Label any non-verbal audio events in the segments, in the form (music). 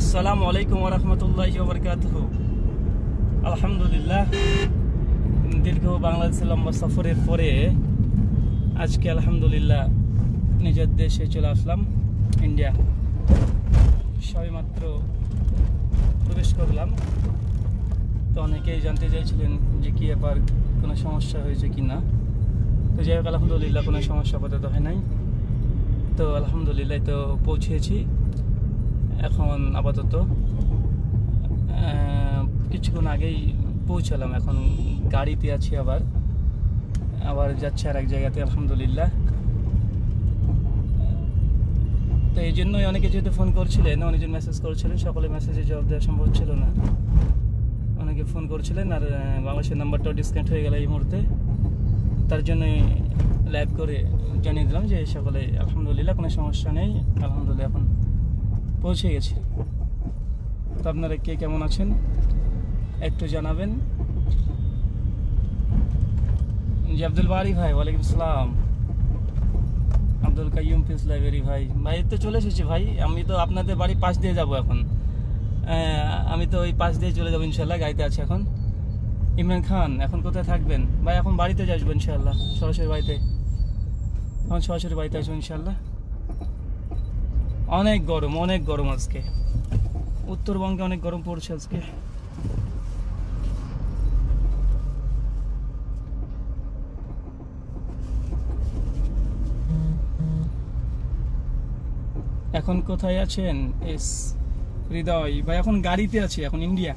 আসসালামু আলাইকুম রহমতুল্লাহ বরকাত আলহামদুলিল্লাহ। দীর্ঘ বাংলাদেশের লম্বা সফরের পরে আজকে আলহামদুলিল্লাহ নিজের দেশে চলে আসলাম, ইন্ডিয়া। সবেমাত্র প্রবেশ করলাম। তো অনেকেই জানতে চাইছিলেন যে কি ব্যাপার, কোনো সমস্যা হয়েছে কি না তো যাই হোক, আলহামদুলিল্লাহ কোনো সমস্যা আপাতত হয় নাই। তো আলহামদুলিল্লাহ তো পৌঁছেছি। এখন আপাতত কিছুক্ষণ আগেই পৌঁছালাম, এখন গাড়িতে আছি আবার। আবার যাচ্ছে আর এক জায়গাতে, আলহামদুলিল্লাহ। তো এই জন্যই অনেকে যেহেতু ফোন করছিলেন, অনেকজন মেসেজ করছিলেন সকলে মেসেজে জবাব দেওয়া সম্ভব ছিল না। অনেকে ফোন করছিলেন আর বাংলাদেশের নাম্বারটাও ডিসকানেক্ট হয়ে গেল এই মুহূর্তে। তার জন্যই লাইভ করে জানিয়ে দিলাম যে সকলে, আলহামদুলিল্লাহ, কোনো সমস্যা নেই, আলহামদুলিল্লাহ এখন। পৌঁছে গেছি। তো আপনারা কে কেমন আছেন একটু জানাবেন। জি, আব্দুল বারি ভাই, ওয়ালাইকুম আসসালাম আব্দুল কাইয়ুম পিস লাইব্রেরি ভাই। ভাই তো চলে এসেছি ভাই। আমি তো আপনাদের বাড়ি পাশ দিয়ে যাব এখন। আমি তো ওই পাশ দিয়ে চলে যাব ইনশাল্লাহ, গাড়িতে আছে এখন। ইমরান খান, এখন কোথায় থাকবেন? ভাই, এখন বাড়িতে আসব ইনশাল্লাহ, সরাসরি বাড়িতে। এখন সরাসরি বাড়িতে আসব ইনশাল্লাহ। অনেক গরম অনেক গরম আজকে। উত্তরবঙ্গে অনেক গরম পড়ছে আজকে। এখন কোথায় আছেন? এস, হৃদয়। ভাই, এখন গাড়িতে আছি, এখন ইন্ডিয়া।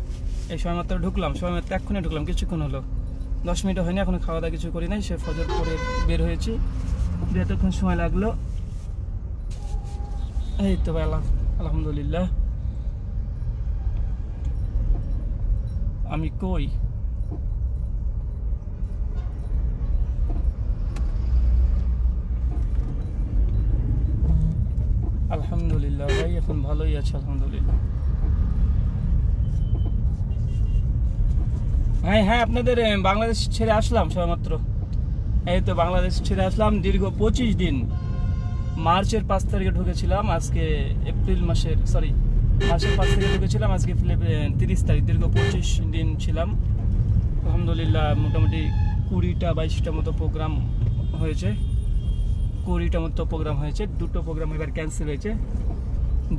এই সময় মাত্র ঢুকলাম সময় মাত্র এক্ষুনি ঢুকলাম, কিছুক্ষণ হলো। দশ মিনিট হয়নি, এখন খাওয়া দাওয়া কিছু করি নাই, সে ফজর করে বের হয়েছি। এতক্ষণ সময় লাগল এই তো ভাই আলহামদুলিল্লাহ। আমি কই? আলহামদুলিল্লাহ ভাই, এখন ভালোই আছে, আলহামদুলিল্লাহ। হ্যাঁ হ্যাঁ আপনাদের বাংলাদেশ ছেড়ে আসলাম সবেমাত্র। এই তো বাংলাদেশ ছেড়ে আসলাম দীর্ঘ পঁচিশ দিন। মার্চের পাঁচ তারিখে ঢুকেছিলাম, আজকে এপ্রিল মাসের সরি মার্চের পাঁচ তারিখে ঢুকেছিলাম, আজকে তিরিশ তারিখ, দীর্ঘ পঁচিশ দিন ছিলাম। আলহামদুলিল্লাহ, মোটামুটি কুড়িটা, বাইশটা মতো প্রোগ্রাম হয়েছে। কুড়িটা মতো প্রোগ্রাম হয়েছে, দুটো প্রোগ্রাম এবার ক্যান্সেল হয়েছে।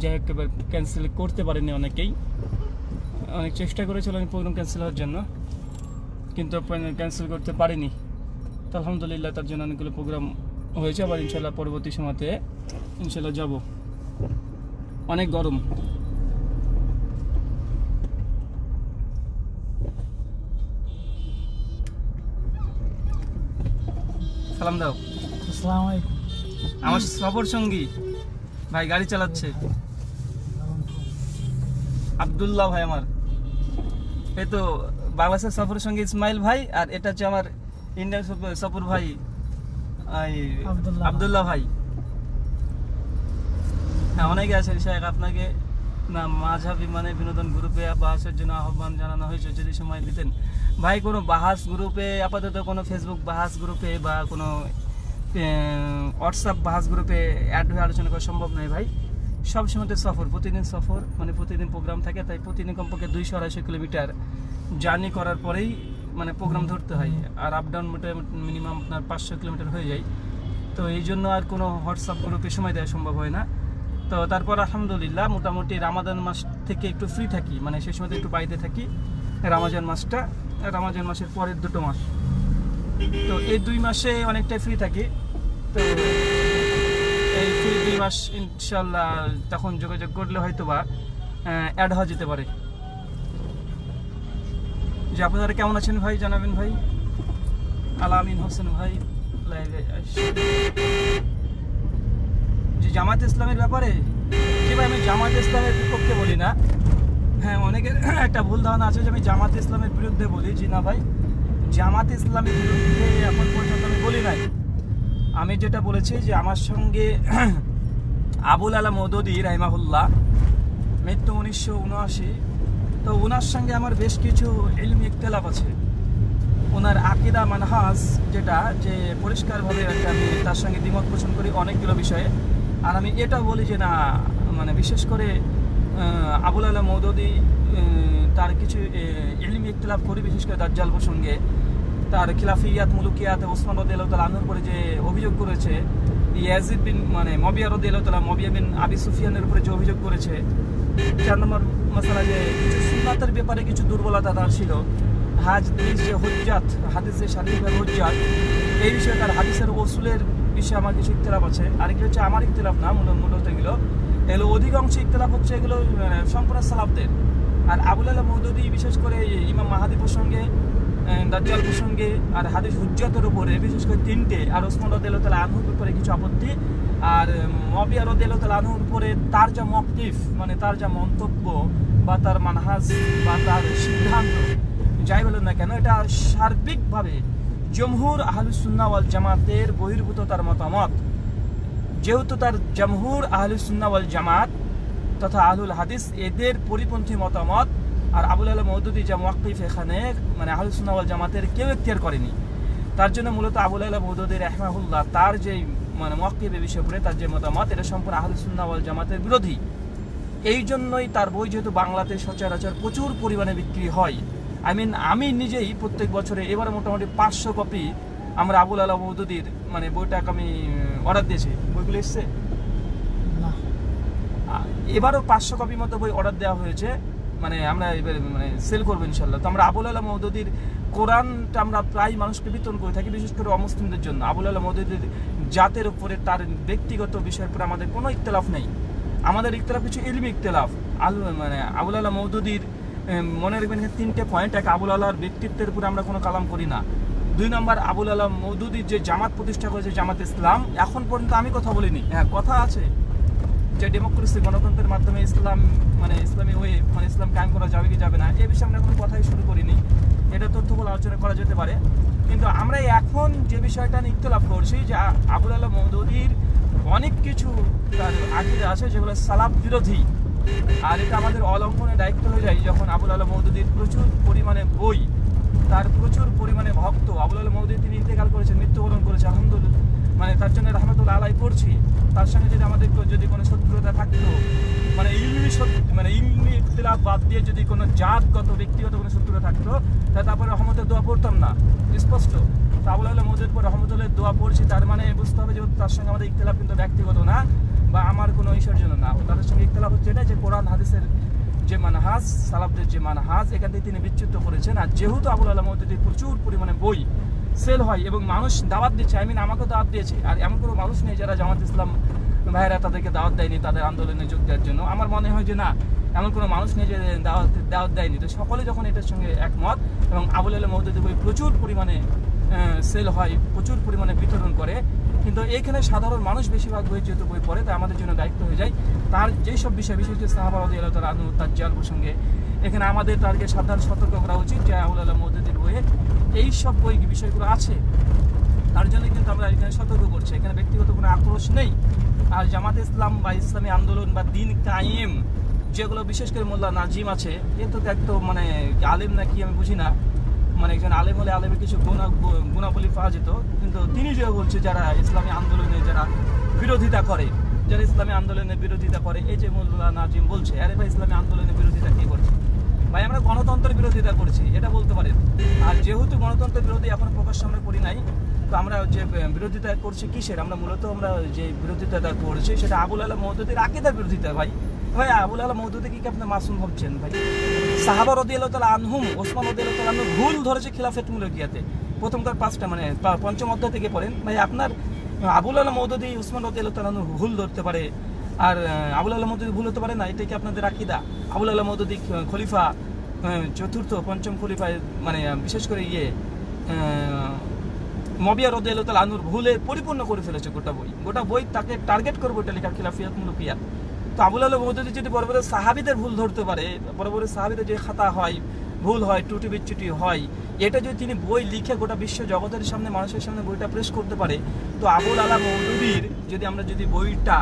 যাই হোক, এবার ক্যান্সেল করতে পারেনি অনেকেই। অনেক চেষ্টা করেছিল আমি প্রোগ্রাম ক্যান্সেল হওয়ার জন্য, কিন্তু ক্যান্সেল করতে পারিনি। তো আলহামদুলিল্লাহ, তার জন্য অনেকগুলো প্রোগ্রাম হয়েছে আবার ইনশাল্লাহ পরবর্তী সময়তে ইনশাল্লাহ যাব। অনেক গরম। সালাম দাও। আসসালামু আলাইকুম। আমার সফর সঙ্গী। ভাই গাড়ি চালাচ্ছে। আব্দুল্লাহ ভাই আমার। এই তো বাংলাদেশের সফরের সঙ্গে ইসমাইল ভাই আর এটা হচ্ছে আমার ইন্ডিয়ান সফর- সফর ভাই আব্দুল্লাহ। ভাই। হ্যাঁ অনেকে আছেন শেখ আপনাকে না মাঝাবি মানে বিনোদন গ্রুপে বাহাসের জন্য আহ্বান জানানো হয়েছে যদি সময় দিতেন। ভাই কোনো বাহাস গ্রুপে আপাতত কোনো ফেসবুক বাহাস গ্রুপে বা কোনো হোয়াটসঅ্যাপ বাহাস গ্রুপে অ্যাড হয়ে আলোচনা করা সম্ভব নয় ভাই। সব সময়তে সফর প্রতিদিন সফর মানে প্রতিদিন প্রোগ্রাম থাকে তাই প্রতিদিন কমপক্ষে দুইশো আড়াইশো কিলোমিটার জার্নি করার পরেই মানে প্রোগ্রাম ধরতে হয়। আর আপ ডাউন মিনিমাম আপনার পাঁচশো কিলোমিটার হয়ে যায়। তো এই জন্য আর কোনো হোয়াটসঅ্যাপ গ্রুপে সময় দেওয়া সম্ভব হয় না। তো তারপর আলহামদুলিল্লাহ মোটামুটি রামাদান মাস থেকে একটু ফ্রি থাকি। মানে সেই সময় একটু বাড়িতে থাকি। রামাজান মাসটা রামাজান মাসের পরের দুটো মাস। তো এই দুই মাসে অনেকটাই ফ্রি থাকি। তো এই ফ্রি দুই মাস ইনশাল্লাহ তখন যোগাযোগ করলে হয়তো বা অ্যাড হওয়া যেতে পারে। যে আপনারা কেমন আছেন ভাই? জানাবেন ভাই। আলামিন হোসেন ভাই লাইভে। যে জামাত ইসলামের ব্যাপারে যে ভাই আমি জামাত ইসলামের বিপক্ষে বলি না? হ্যাঁ অনেকের একটা ভুল ধারণা আছে যে আমি জামাত ইসলামের বিরুদ্ধে বলি। জি না ভাই, জামাত ইসলামের বিরুদ্ধে এখন পর্যন্ত আমি বলি নাই। আমি যেটা বলেছি যে আমার সঙ্গে (clears throat) আবুল আলা মদদি রাহিমাহুল্লাহ, মৃত্যু উনিশশো উনআশি তো ওনার সঙ্গে আমার বেশ কিছু ইলমি ইখতলাফ আছে। ওনার আকিদা মানহাজ যেটা যে পরিষ্কারভাবে একটা আমি তার সঙ্গে দ্বিমত পোষণ করি অনেকগুলো বিষয়ে। আর আমি এটা বলি যে না মানে বিশেষ করে আবুল আলা মৌদুদি তার কিছু আহ, ইলমি করি বিশেষ করে দাজ্জাল প্রসঙ্গে। তার খিলাফিয়াত মুলুকিয়াত ওসমান রদিয়াল্লাহ তালা আনুর পরে যে অভিযোগ করেছে ইয়াজিদ বিন মানে মবিয়া রদিয়াল্লাহ তালা মবিয়া বিন আবি সুফিয়ানের উপরে যে অভিযোগ করেছে চার নম্বর মশালা যে কিছু সুন্নাতের ব্যাপারে কিছু দুর্বলতা তার ছিল। হাজ যে হজ্জাত হাদিসের স্বাধীনভাবে হজ্জাত, এই বিষয়ে তার হাদিসের ওসুলের বিষয়ে আমার কিছু ইখতলাফ আছে। আরেকটি হচ্ছে আমার ইখতলাফ না মূলত মূলত এগুলো এগুলো অধিকাংশ ইখতলাফ হচ্ছে এগুলো সম্পূর্ণ সালাফদের। আর আবুল আল্লাহ মৌদুদি বিশেষ করে ইমাম মাহাদি প্রসঙ্গে দাজ্জাল প্রসঙ্গে আর হাদিস হুজ্জাতের উপরে বিশেষ করে তিনটে। আর ওসমান রদিয়াল তালা আনহুর উপরে কিছু আপত্তি আর মবিয়া রদিয়াল তালা আনহুর উপরে তার যা মকটিফ মানে তার যা মন্তব্য বা তার মানহাজ বা তার সিদ্ধান্ত, যাই বলেন না কেন, এটা সার্বিকভাবে জমহুর আহলুসুন্না ওয়াল জামাতের বহির্ভূত তার মতামত। যেহেতু তার জমহুর আহলুসুন্না ওয়াল জামাত তথা আহলুল হাদিস এদের পরিপন্থী মতামত, আর আবুল আলম মৌদুদি যা ওয়াকিফ এখানে মানে আহলুসুন্না ওয়াল জামাতের কেউ এখতিয়ার করেনি। তার জন্য মূলত আবুল আলম মৌদুদি রহমাহুল্লাহ তার যে মানে ওয়াকিফ এ বিষয় উপরে তার যে মতামত এটা সম্পূর্ণ আহলুসুন্না ওয়াল জামাতের বিরোধী। এই জন্যই তার বই যেহেতু বাংলাতে সচরাচর প্রচুর পরিমাণে বিক্রি হয়। আই মিন আমি নিজেই প্রত্যেক বছরে এবারে মোটামুটি পাঁচশো কপি আমরা আবুল আলা মৌদুদির মানে বইটাকে আমি অর্ডার দিয়েছি। বইগুলো এসছে? এবারও পাঁচশো কপি মতো বই অর্ডার দেওয়া হয়েছে। মানে আমরা এবার মানে সেল করব ইনশাল্লাহ তো আমরা আবুল আলা মৌদুদির কোরআনটা আমরা প্রায় মানুষকে বিতরণ করে থাকি বিশেষ করে অমুসলিমদের জন্য। আবুল আলা মৌদুদির জাতের উপরে তার ব্যক্তিগত বিষয়ের উপরে আমাদের কোনো ইখতলাফ নেই। আমাদের ইখতলাফ কিছু ইলমি ইখতলাফ। আল মানে আবুল আলা মৌদুদির মনে রাখবেন তিনটে পয়েন্ট এক আবুল আল্লাহর ব্যক্তিত্বের উপরে আমরা কোনো কালাম করি না। দুই নম্বর, আবুল আল্লাহ মৌদুদির যে জামাত প্রতিষ্ঠা করেছে জামাত ইসলাম, এখন পর্যন্ত আমি কথা বলিনি। হ্যাঁ কথা আছে যে ডেমোক্রেসি গণতন্ত্রের মাধ্যমে ইসলাম মানে ইসলামী ওয়ে মানে ইসলাম কায়েম করা যাবে কি যাবে না, এ বিষয়ে আমরা কোনো কথাই শুরু করিনি। এটা তথ্য বলে আলোচনা করা যেতে পারে। কিন্তু আমরা এখন যে বিষয়টা নিয়ে লাভ করছি যে আবুল আল্লাহ মৌদুদির অনেক কিছু তার আকিদা আছে, যেগুলো সালাফ বিরোধী। আর এটা আমাদের অলঙ্ঘনের দায়িত্ব হয়ে যায় যখন আবুল আল্লাহ মৌদুদির প্রচুর পরিমাণে বই, তার প্রচুর পরিমাণে ভক্ত আবুল আল্লাহ মৌদুদি তিনি ইন্তেকাল করেছেন, মৃত্যুবরণ করেছেন, আলহামদুলিল্লাহ। মানে তার জন্য রহমতুল্লাহ আলাই পড়ছি, তার সঙ্গে যদি আমাদের যদি কোনো শত্রুতা থাকতো মানে ইলমি মানে ইলমি ইখতিলাফ বাদ দিয়ে যদি কোনো জাতগত, ব্যক্তিগত কোনো শত্রুতা থাকতো তাহলে তারপরে রহমতের দোয়া পড়তাম না। স্পষ্ট। তো আবুল আল্লাহ মৌদুদ পর রহমতুল্লাহ দোয়া পড়ছি, তার মানে বুঝতে হবে যে তার সঙ্গে আমাদের ইখতিলাফ কিন্তু ব্যক্তিগত না, বা আমার কোনো ঈশ্বর জন্য না। তাদের সঙ্গে ইখতিলাফ হচ্ছে এটা যে কোরআন, হাদিসের যে মানহাজ সালাবদের যে মানহাজ, এখান থেকে তিনি বিচ্যুত করেছেন। আর যেহেতু আবুল মৌদুদির প্রচুর পরিমাণে বই সেল হয় এবং মানুষ দাওয়াত দিচ্ছে আই মিন আমাকেও দাওয়াত দিয়েছে। আর এমন কোনো মানুষ নেই যারা জামাত ইসলাম ভাইয়েরা তাদেরকে দাওয়াত দেয়নি, তাদের আন্দোলনে যোগ দেওয়ার জন্য। আমার মনে হয় যে না, এমন কোনো মানুষ নেই যে দাওয়াত দাওয়াত দেয়নি। তো সকলে যখন এটার সঙ্গে একমত এবং আবুল আল্লাহ মৌদুদি বই প্রচুর পরিমাণে সেল হয়, প্রচুর পরিমাণে বিতরণ করে কিন্তু এইখানে সাধারণ মানুষ বেশিরভাগ বই যেহেতু বই পড়ে, তাই আমাদের জন্য দায়িত্ব হয়ে যায়। তার যেই সব বিষয় বিশেষ করে সাহাবাদি তার আনু প্রসঙ্গে। এখানে আমাদের তাদেরকে সাধারণ সতর্ক করা উচিত যে আবুল আল্লাহ মৌদুদির বইয়ে এই সব বই বিষয়গুলো আছে। তার জন্য কিন্তু আমরা এখানে সতর্ক করছি। এখানে ব্যক্তিগত কোনো আক্রোশ নেই। আর জামাত ইসলাম বা ইসলামী আন্দোলন বা দিন কায়েম, যেগুলো বিশেষ করে মোল্লা নাজিম আছে, এ তো একদম মানে আলেম নাকি আমি বুঝি না। মানে একজন আলেম হলে আলেমের কিছু গুণা গুণাবলী পাওয়া যেত। কিন্তু তিনি যে বলছে যারা ইসলামী আন্দোলনে যারা বিরোধিতা করে, যারা ইসলামী আন্দোলনের বিরোধিতা করে, এই যে মোল্লা নাজিম বলছে, আরে ভাই ইসলামী আন্দোলনের বিরোধিতা কে করছে? ভাই, আমরা গণতন্ত্রের বিরোধিতা করছি, এটা বলতে পারেন। আর যেহেতু গণতন্ত্রের বিরোধী এখন প্রকাশ্য আমরা করি নাই, তো আমরা যে বিরোধিতা করছি কিসের? আমরা মূলত আমরা যে বিরোধিতাটা করছি, সেটা আবুল আলাহ মৌদুদির আকিদার বিরোধিতা, ভাই। ভাই, আবুল আলাহ মৌদুদি কি আপনি মাসুম ভাবছেন ভাই? সাহাবা রদি আল্লাহ আনহুম, ওসমান রদি আল্লাহ ভুল ধরেছে খিলাফেত মুলকিয়াতে প্রথমকার পাঁচটা মানে পঞ্চম অধ্যায় থেকে পড়েন। ভাই, আপনার আবুল আলাহ মৌদুদি উসমান রদি আল্লাহ ভুল ধরতে পারে। আর আবুল আল্লাহ মৌদুদি ভুল হতে পারে না, এটা কি আপনাদের আকিদা? আবুল আল্লাহ মৌদুদি খলিফা চতুর্থ, পঞ্চম খলিফায় মানে বিশেষ করে ইয়ে মবিয়া রদ আনুর ভুলে পরিপূর্ণ করে ফেলেছে গোটা বই। গোটা বই তাকে টার্গেট করব এটা লেখা খিলাফিয়াত মুলুকিয়াত তো আবুল আলম মৌদুদি যদি বড় বড় সাহাবিদের ভুল ধরতে পারে, বড় বড় সাহাবিদের যে খাতা হয়, ভুল হয়, টুটি বিচ্যুটি হয়, এটা যদি তিনি বই লিখে গোটা বিশ্ব জগতের সামনে, মানুষের সামনে বইটা প্রেস করতে পারে, তো আবুল আলা মৌদুদির যদি আমরা যদি বইটা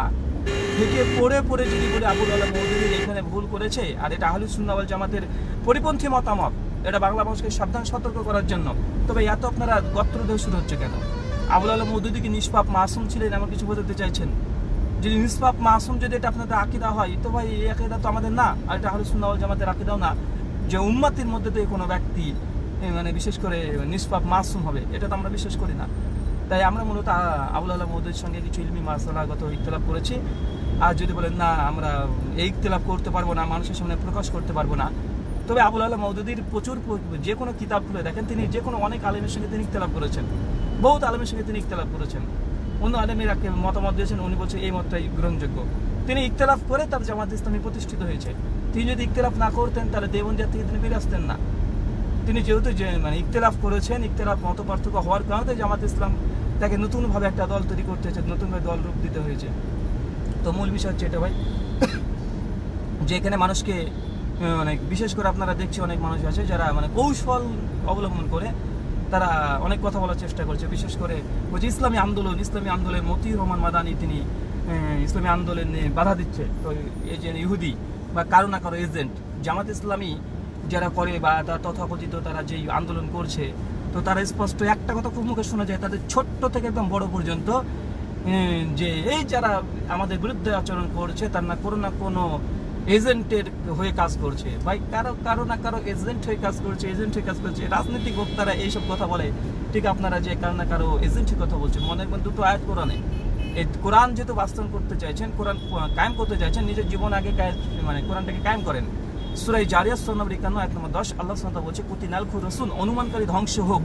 থেকে পড়ে পড়ে যদি বলি আবুল আলা মৌদুদির এখানে ভুল করেছে, আর এটা আহলুস সুন্নাওয়াল জামাতের পরিপন্থী মতামত, এটা বাংলা মানুষকে সাবধান সতর্ক করার জন্য, তবে এত আপনারা গত্রদেহ শুরু হচ্ছে কেন? আবুল আলম মৌদুদি কি নিষ্পাপ মাসুম ছিলেন এমন কিছু বোঝাতে চাইছেন? যদি নিষ্পাপ মাসুম যদি এটা আপনাদের আকিদা হয়, তো ভাই এই আকিদা তো আমাদের না, আর এটা হলে সুন্নাওয়াল জামাতের আকিদাও না। যে উম্মাতির মধ্যে থেকে কোনো ব্যক্তি মানে বিশেষ করে নিষ্পাপ মাসুম হবে, এটা তো আমরা বিশ্বাস করি না। তাই আমরা মূলত আবুল আল্লাহ মহদের সঙ্গে কিছু ইলমি মাসালাগত ইখতলাফ করেছি। আর যদি বলেন, না, আমরা এই ইখতলাফ করতে পারব না, মানুষের সামনে প্রকাশ করতে পারব না। তবে আবুল আল্লাহ মৌদুদির প্রচুর যে কোনো কিতাব খুলে দেখেন, তিনি যে কোনো অনেক আলেমের সঙ্গে তিনি ইখতলাফ করেছেন। বহুত আলেমের সঙ্গে তিনি ইখতলাফ করেছেন। অন্য আলেমেরা মতামত দিয়েছেন, উনি বলছেন এই মতটাই গ্রহণযোগ্য। তিনি ইখতলাফ করে তার জামাত ইসলামী প্রতিষ্ঠিত হয়েছে। তিনি যদি ইখতলাফ না করতেন, তাহলে দেবন্দিয়া থেকে তিনি বেরিয়ে আসতেন না। তিনি যেহেতু মানে ইখতলাফ করেছেন, ইখতলাফ মত পার্থক্য হওয়ার কারণে জামাত ইসলাম তাকে নতুনভাবে একটা দল তৈরি করতে হয়েছে, নতুনভাবে দল রূপ দিতে হয়েছে। তো মূল বিষয় হচ্ছে এটা ভাই, যে এখানে মানুষকে মানে বিশেষ করে আপনারা দেখছি অনেক মানুষ আছে যারা মানে কৌশল অবলম্বন করে তারা অনেক কথা বলার চেষ্টা করছে, বিশেষ করে বলছে ইসলামী আন্দোলন, ইসলামী আন্দোলনের মতিউর রহমান মাদানি তিনি ইসলামী আন্দোলনে বাধা দিচ্ছে। তো এই যে ইহুদি বা কারও না কারও এজেন্ট, জামাত ইসলামী যারা করে বা তারা তথাকথিত তারা যেই আন্দোলন করছে, তো তারা স্পষ্ট একটা কথা খুব মুখে শোনা যায়, তাদের ছোট্ট থেকে একদম বড় পর্যন্ত যে এই যারা আমাদের বিরুদ্ধে আচরণ করছে, তার না কোনো না কোনো এজেন্টের হয়ে কাজ করছে। ভাই, কারও কারও না কারও এজেন্ট হয়ে কাজ করছে, এজেন্ট হয়ে কাজ করছে। রাজনৈতিক বক্তারা এইসব কথা বলে। ঠিক আপনারা যে কারও না কারও এজেন্টের কথা বলছেন মনে রাখবেন দুটো আয়াত কোরআনে। এই কোরআন যেহেতু বাস্তবায়ন করতে চাইছেন, কোরআন কায়েম করতে চাইছেন, নিজের জীবন আগে মানে কোরআনটাকে কায়েম করেন। সুরাই জারিয়া সন্নবর একান্ন এক নম্বর দশ, আল্লাহ সাল্লাহ বলছে, কুতিনাল রসুন অনুমানকারী ধ্বংস হোক।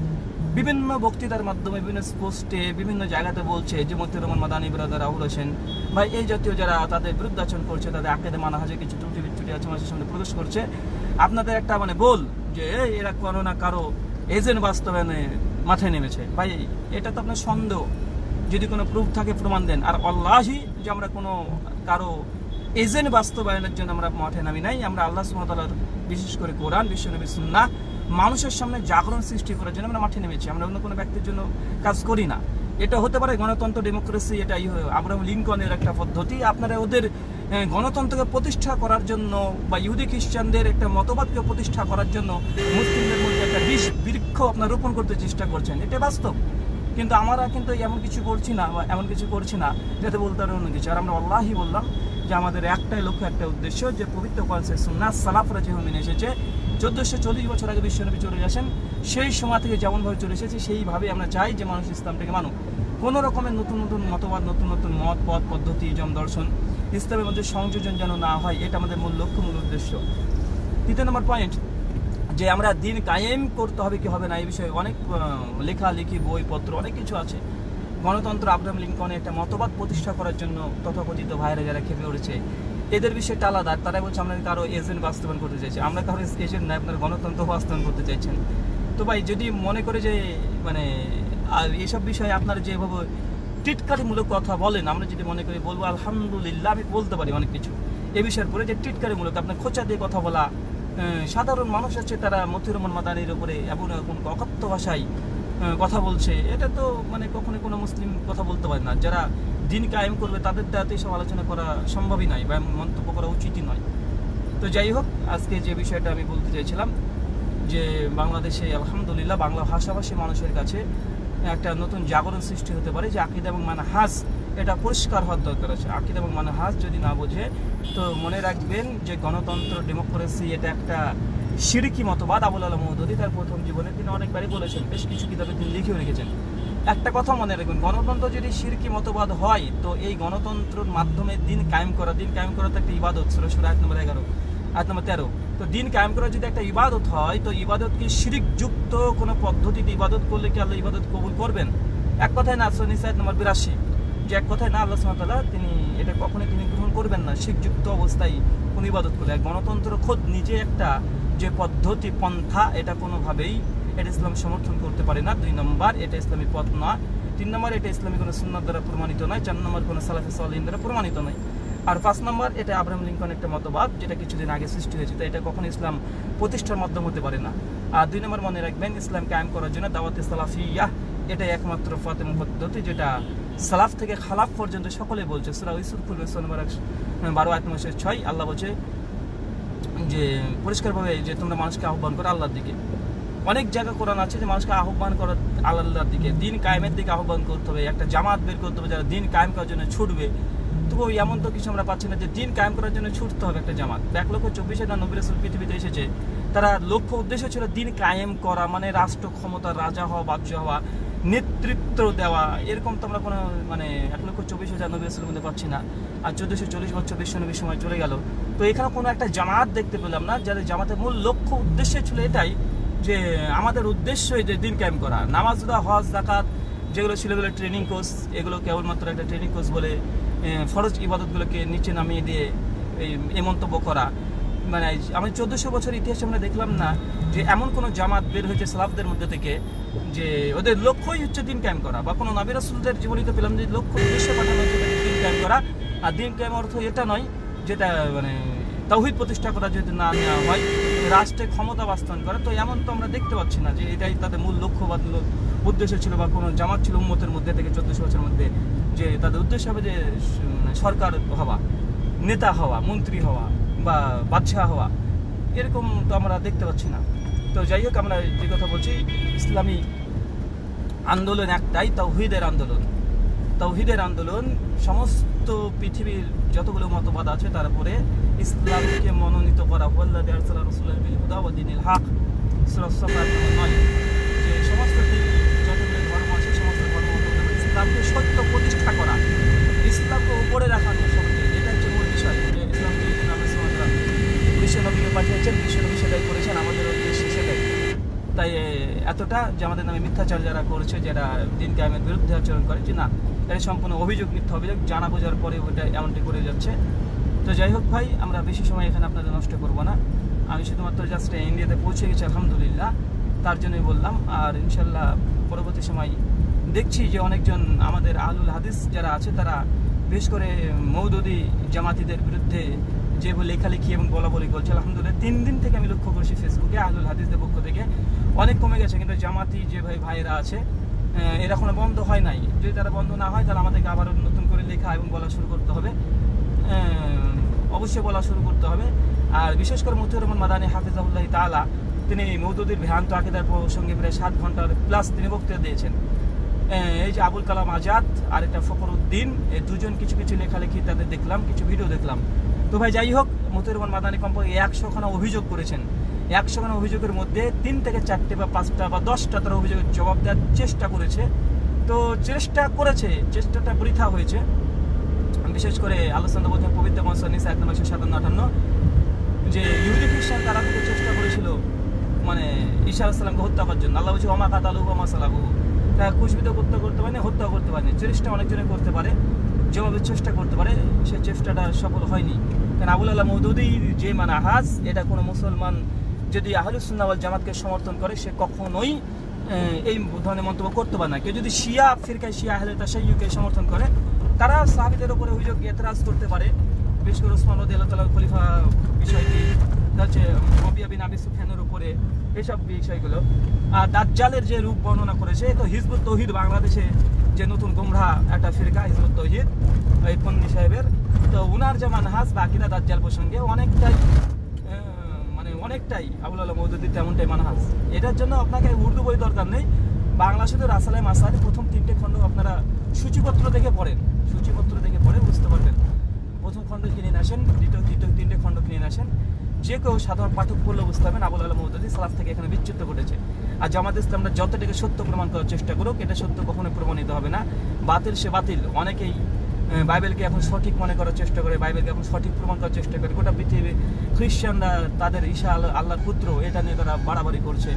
বিভিন্ন বক্তৃতার মাধ্যমে, বিভিন্ন পোস্টে, বিভিন্ন জায়গাতে বলছে যে, মতিউর রহমান মাদানী ব্রাদার রাহুল হোসেন ভাই, এই জাতীয় যারা তাদের বিরুদ্ধে আচরণ করছে, তাদের আকেদে মানা হাজে কিছু ত্রুটি বিচ্ছুটি আছে, মানুষের সামনে প্রবেশ করছে। আপনাদের একটা মানে গোল যে এরা কোনো না কারও এজেন্ট বাস্তবায়নে মাথায় নেমেছে। ভাই, এটা তো আপনার সন্দেহ। যদি কোনো প্রুফ থাকে, প্রমাণ দেন। আর আল্লাহই যে আমরা কোনো কারও এজেন্ট বাস্তবায়নের জন্য আমরা মাঠে নামি নাই, আমরা আল্লাহ সুমতালার বিশেষ করে কোরআন বিশ্বনবী সুন্না মানুষের সামনে জাগরণ সৃষ্টি করার জন্য আমরা মাঠে নেমেছি। আমরা অন্য কোনো ব্যক্তির জন্য কাজ করি না। এটা হতে পারে গণতন্ত্র ডেমোক্রেসি এটাই আব্রাহাম লিঙ্কনের একটা পদ্ধতি। আপনারা ওদের গণতন্ত্রকে প্রতিষ্ঠা করার জন্য বা ইহুদি খ্রিস্টানদের একটা মতবাদকে প্রতিষ্ঠা করার জন্য মুসলিমদের মধ্যে একটা বিষ বৃক্ষ আপনার রোপণ করতে চেষ্টা করছেন। এটা বাস্তব। কিন্তু আমরা কিন্তু এমন কিছু করছি না বা এমন কিছু করছি না যাতে বলতে পারে অন্য কিছু। আর আমরা আল্লাহই বললাম যে আমাদের একটাই লক্ষ্য একটা উদ্দেশ্য যে পবিত্র কনসে সুন্না সালাফরা যেভাবে এসেছে চোদ্দোশো চল্লিশ বছর আগে বিশ্বনবী চলে গেছেন সেই সময় থেকে যেমনভাবে চলে এসেছে সেইভাবে আমরা চাই যে মানুষ ইসলামটাকে মানুক। কোনো রকমের নতুন নতুন মতবাদ, নতুন নতুন মত, পথ, পদ্ধতি জম দর্শন, ইসলামের মধ্যে সংযোজন যেন না হয়, এটা আমাদের মূল লক্ষ্য, মূল উদ্দেশ্য। তৃতীয় নম্বর পয়েন্ট যে আমরা দিন কায়েম করতে হবে কি হবে না, এই বিষয়ে অনেক লেখালেখি, বইপত্র, অনেক কিছু আছে। গণতন্ত্র আব্রাহাম লিঙ্কনে একটা মতবাদ প্রতিষ্ঠা করার জন্য তথাকথিত ভাইরা যারা খেপে উঠেছে এদের বিষয়টা আলাদা তারা বলছে আমরা কারও এজেন্ট বাস্তবায়ন করতে চাইছি। আমরা কারও এজেন্ট নয় আপনার গণতন্ত্র বাস্তবায়ন করতে চাইছেন। তো ভাই, যদি মনে করে যে মানে আর এইসব বিষয়ে আপনার যেভাবে টিটকারিমূলক কথা বলেন, আমরা যদি মনে করি বলব, আলহামদুলিল্লাহ আমি বলতে পারি অনেক কিছু। এ বিষয়ের পরে যে টিটকারিমূলক আপনার খোঁচা দিয়ে কথা বলা সাধারণ মানুষ আছে, তারা মতিউর রহমান মাদানির উপরে এমন এরকম অকথ্য ভাষায় কথা বলছে, এটা তো মানে কখনো কোনো মুসলিম কথা বলতে পারে না। যারা দিন কায়েম করবে, তাদের দ্বারা এইসব আলোচনা করা সম্ভবই নয় বা মন্তব্য করা উচিতই নয়। তো যাই হোক, আজকে যে বিষয়টা আমি বলতে চাইছিলাম যে বাংলাদেশে আলহামদুলিল্লাহ বাংলা ভাষাভাষী মানুষের কাছে একটা নতুন জাগরণ সৃষ্টি হতে পারে যে আকিদা এবং মানে হাস এটা পরিষ্কার হওয়ার দরকার আছে। আকিদা এবং মানে হাস যদি না বোঝে, তো মনে রাখবেন যে গণতন্ত্র, ডেমোক্রেসি, এটা একটা সিরিকি মতবাদ। আবুল আলম মহদুদি তার প্রথম জীবনে তিনি অনেকবারই বলেছেন, বেশ কিছু কিতাবে তিনি লিখেও রেখেছেন। একটা কথা মনে রাখবেন, গণতন্ত্র যদি সিরকি মতবাদ হয়, তো এই গণতন্ত্রের মাধ্যমে দিন কায়েম করা, দিন কায়েম করা তো একটা ইবাদত ছিল সুরা আয়াত নম্বর এগারো, আয়াত নম্বর তেরো। তো দিন কায়েম করা যদি একটা ইবাদত হয়, তো ইবাদত কি শিরিক যুক্ত কোনো পদ্ধতিতে ইবাদত করলে কি আল্লাহ ইবাদত কবুল করবেন? এক কথায় না সনি সাহেদ নম্বর বিরাশি, যে এক কথায় না, আল্লাহ সুমতাল্লাহ তিনি এটা কখনোই তিনি গ্রহণ করবেন না শিখযুক্ত অবস্থায় কোনো ইবাদত করলে। গণতন্ত্র খোদ নিজে একটা যে পদ্ধতি, পন্থা, এটা কোনোভাবেই এটা ইসলাম সমর্থন করতে পারে না, দুই নম্বর এটা ইসলামী পথ নয় তিন নম্বর এটা ইসলামী কোনো সুন্নাত দ্বারা প্রমাণিত নয়, চার নম্বর কোনো সালাফি সালিন দ্বারা প্রমাণিত নয়। আর পাঁচ নম্বর এটা আব্রাহাম লিঙ্কন একটা মতবাদ, যেটা কিছুদিন আগে সৃষ্টি হয়েছে, তো এটা কখনো ইসলাম প্রতিষ্ঠার মাধ্যম হতে পারে না। আর দুই নম্বর মনে রাখবেন, ইসলাম কায়েম করার জন্য দাওয়াতে সালাফিয়া এটাই একমাত্র ফাতেম পদ্ধতি যেটা সালাফ থেকে খালাফ পর্যন্ত সকলে বলছে। সুরা ইসুর পূর্বে সোনবার বারো আট মাসের ছয়, আল্লাহ বলছে যে, পরিষ্কারভাবে যে তোমরা মানুষকে আহ্বান করো আল্লাহর দিকে। অনেক জায়গা কোরআন আছে যে মানুষকে আহ্বান করার আল্লাহর দিকে, দিন কায়েমের দিকে আহ্বান করতে হবে, একটা জামাত বের করতে হবে যারা দিন কায়েম করার জন্য ছুটবে। তবুও এমন তো কিছু আমরা পাচ্ছি না যে দিন কায়েম করার জন্য ছুটতে হবে একটা জামাত। এক লক্ষ চব্বিশ হাজার নবী রাসূল পৃথিবীতে এসেছে। তারা লক্ষ্য উদ্দেশ্য ছিল দিন কায়েম করা মানে রাষ্ট্র ক্ষমতার রাজা হওয়া বাদশাহ হওয়া, নেতৃত্ব দেওয়া। এরকম তো আমরা কোনো মানে এক লক্ষ চব্বিশ হাজার নবী রাসূলের মধ্যে পাচ্ছি না। আর চোদ্দশো চল্লিশ বছর বিশ্ব নবীর সময় চলে গেল। তো এখানে কোনো একটা জামাত দেখতে পেলাম না, যাদের জামাতের মূল লক্ষ্য উদ্দেশ্য ছিল এটাই যে আমাদের উদ্দেশ্যই যে দিন কায়েম করা নামাজ রোজা হজ জাকাত যেগুলো ছিল এগুলো ট্রেনিং কোর্স এগুলো কেবলমাত্র একটা ট্রেনিং কোর্স বলে এ, ফরজ ইবাদতগুলোকে নিচে নামিয়ে দিয়ে এই এই মন্তব্য করা। মানে আমি চোদ্দোশো বছর ইতিহাসে আমরা দেখলাম না যে এমন কোনো জামাত বের হয়েছে সালাফদের মধ্যে থেকে যে ওদের লক্ষ্যই হচ্ছে দিন কায়েম করা বা কোনো নাবির রাসূলদের জীবনীতে পেলাম যে লক্ষ্য উদ্দেশ্যে পাঠানো হচ্ছে দিন কায়েম করা। আর দিন কায়েম অর্থ এটা নয় যেটা মানে তৌহিদ প্রতিষ্ঠা করা যদি না নেওয়া হয়, রাষ্ট্রে ক্ষমতা বাস্তবায়ন করা, তো এমন তো আমরা দেখতে পাচ্ছি না যে এটাই তাদের মূল লক্ষ্য বা উদ্দেশ্য ছিল বা কোনো জামাত ছিল উম্মতের মধ্যে থেকে চোদ্দশো বছরের মধ্যে যে তাদের উদ্দেশ্য হবে যে মানে সরকার হওয়া, নেতা হওয়া, মন্ত্রী হওয়া বা বাদশাহ হওয়া, এরকম তো আমরা দেখতে পাচ্ছি না। তো যাই হোক, আমরা যে কথা বলছি, ইসলামী আন্দোলন একটাই, তৌহিদের আন্দোলন। তৌহিদের আন্দোলন সমস্ত পৃথিবীর যতগুলো মতবাদ আছে তার উপরে ইসলামকে মনোনীত করা ওয়াল্লাদি আরসালা রাসূলাল বিল হুদা ওয়া দীনিল হক, সূরা সফা নয়। যে সমস্ত যতগুলো ধর্ম আছে, সমস্ত ধর্ম ইসলামকে সত্য প্রতিষ্ঠা করা, ইসলামকে উপরে রাখানো সবকে এটা হচ্ছে মূল বিষয়। যে ইসলামকে আমরা ইসলাম বিশ্ব নবীকে পাঠিয়েছেন, বিশ্ব নবী সেটাই করেছেন, আমাদের উদ্দেশ্য সেটাই। তাই এতটা যে আমাদের নামে মিথ্যাচার যারা করেছে, যারা দিন কায়েমের বিরুদ্ধে আচরণ করে, যে না এটা সম্পূর্ণ অভিযোগ মিথ্যা অভিযোগ জানা বোঝার পরে ওটা এমনটি করে যাচ্ছে। তো যাই হোক ভাই, আমরা বেশি সময় এখানে আপনাদের নষ্ট করব না। আমি শুধুমাত্র জাস্ট ইন্ডিয়াতে পৌঁছে গেছি, আলহামদুলিল্লাহ। তার জন্যই বললাম, আর ইনশাল্লাহ পরবর্তী সময় দেখছি যে অনেকজন আমাদের আলুল হাদিস যারা আছে, তারা বেশ করে মৌদুদি জামাতিদের বিরুদ্ধে যে লেখালেখি এবং বলা বলি করছে। আলহামদুলিল্লাহ, তিন দিন থেকে আমি লক্ষ্য করছি ফেসবুকে আলুল হাদিসদের পক্ষ থেকে। অনেক কমে গেছে, কিন্তু জামাতি যে ভাই ভাইয়েরা আছে এরা এখনও বন্ধ হয় নাই। যদি তারা বন্ধ না হয়, তাহলে আমাদেরকে আবার নতুন করে লেখা এবং বলা শুরু করতে হবে। অবশ্যই বলা শুরু করতে হবে। আর বিশেষ করে মতিউর রহমান মাদানী হাফিজাউল্লাহ তাআলা, তিনি মৌদুদির ভ্রান্ত আকিদার প্রসঙ্গে প্রায় সাত ঘণ্টার প্লাস তিনি বক্তৃতা দিয়েছেন। এই যে আবুল কালাম আজাদ আর এটা ফখর উদ্দিন, এই দুজন কিছু কিছু লেখালেখি তাদের দেখলাম, কিছু ভিডিও দেখলাম। তো ভাই, যাই হোক, মতিউর রহমান মাদানী একশো খানা অভিযোগ করেছেন। একশো খানা অভিযোগের মধ্যে তিন থেকে চারটে বা পাঁচটা বা দশটা তারা অভিযোগের জবাব দেওয়ার চেষ্টা করেছে। তো চেষ্টা করেছে, চেষ্টাটা বৃথা হয়েছে। বিশেষ করে আলোচনা বলছেন পবিত্র মহাসনিসা একদম একশো সাতান্ন আটান্ন, যে ইহুদি খ্রিস্টান তারা কিন্তু চেষ্টা করেছিল মানে ঈশা আলাইসালামকে হত্যা করার জন্য। আল্লাহ বলছে অমা কাতালু অমা সালাহু তা কুশবিত করতে করতে পারেনি হত্যা করতে পারেনি। চেষ্টা অনেকজনে করতে পারে যেভাবে চেষ্টা করতে পারে সেই চেষ্টাটা সফল হয়নি। কারণ আবুল আল্লাহ মৌদুদি যে মানে আহাজ, এটা কোনো মুসলমান যদি আহলুসুন্নাওয়াল জামাতকে সমর্থন করে, সে কখনোই এই ধরনের মন্তব্য করতে পারে না। কেউ যদি শিয়া, ফিরকায় শিয়া, আহলে তা তাসাইয়ুকে সমর্থন করে, তারা সাহাবিদের উপরে অভিযোগ এতরাজ করতে পারে। বিশেষ করে ওসমান রদি আল্লাহ তালা খলিফা বিষয়টি হচ্ছে মবিয়া বিন আবি সুফিয়ানের উপরে, এসব বিষয়গুলো। আর দাজ্জালের যে রূপ বর্ণনা করেছে তো হিজবুত তৌহিদ বাংলাদেশে যে নতুন গুমরা একটা ফিরকা হিজবুত তৌহিদ এই পন্নী সাহেবের। তো উনার যে মানহাজ বাকিরা দাজ্জাল প্রসঙ্গে অনেকটাই অনেকটাই আবুল আলম মৌদুদি তেমনটাই মানহাজ এটার জন্য আপনাকে উর্দু বই দরকার নেই। বাংলা শুধু রাসালাই মাসালে প্রথম তিনটে খণ্ড আপনারা সূচিপত্র দেখে পড়েন। সূচিপত্র দেখে পড়ে বুঝতে পারবেন। প্রথম খণ্ড কিনে আসেন, দ্বিতীয় তৃতীয় তিনটে খণ্ড কিনে আসেন। যে কেউ সাধারণ পাঠক পড়লে বুঝতে পারবেন আবুল আলম মৌদুদি সালাফ থেকে এখানে বিচ্যুত ঘটেছে। আর জামাত ইসলামরা যতটাকে সত্য প্রমাণ করার চেষ্টা করুক, এটা সত্য কখনো প্রমাণিত হবে না। বাতিল সে বাতিল, অনেকেই বাইবেলকে এখন সঠিক মনে করার চেষ্টা করে, বাইবেলকে এখন সঠিক প্রমাণ করার চেষ্টা করে। গোটা পৃথিবী, খ্রিস্টানরা তাদের ঈশা আল্লাহ, আল্লাহর পুত্র, এটা নিয়ে তারা বাড়াবাড়ি করছে।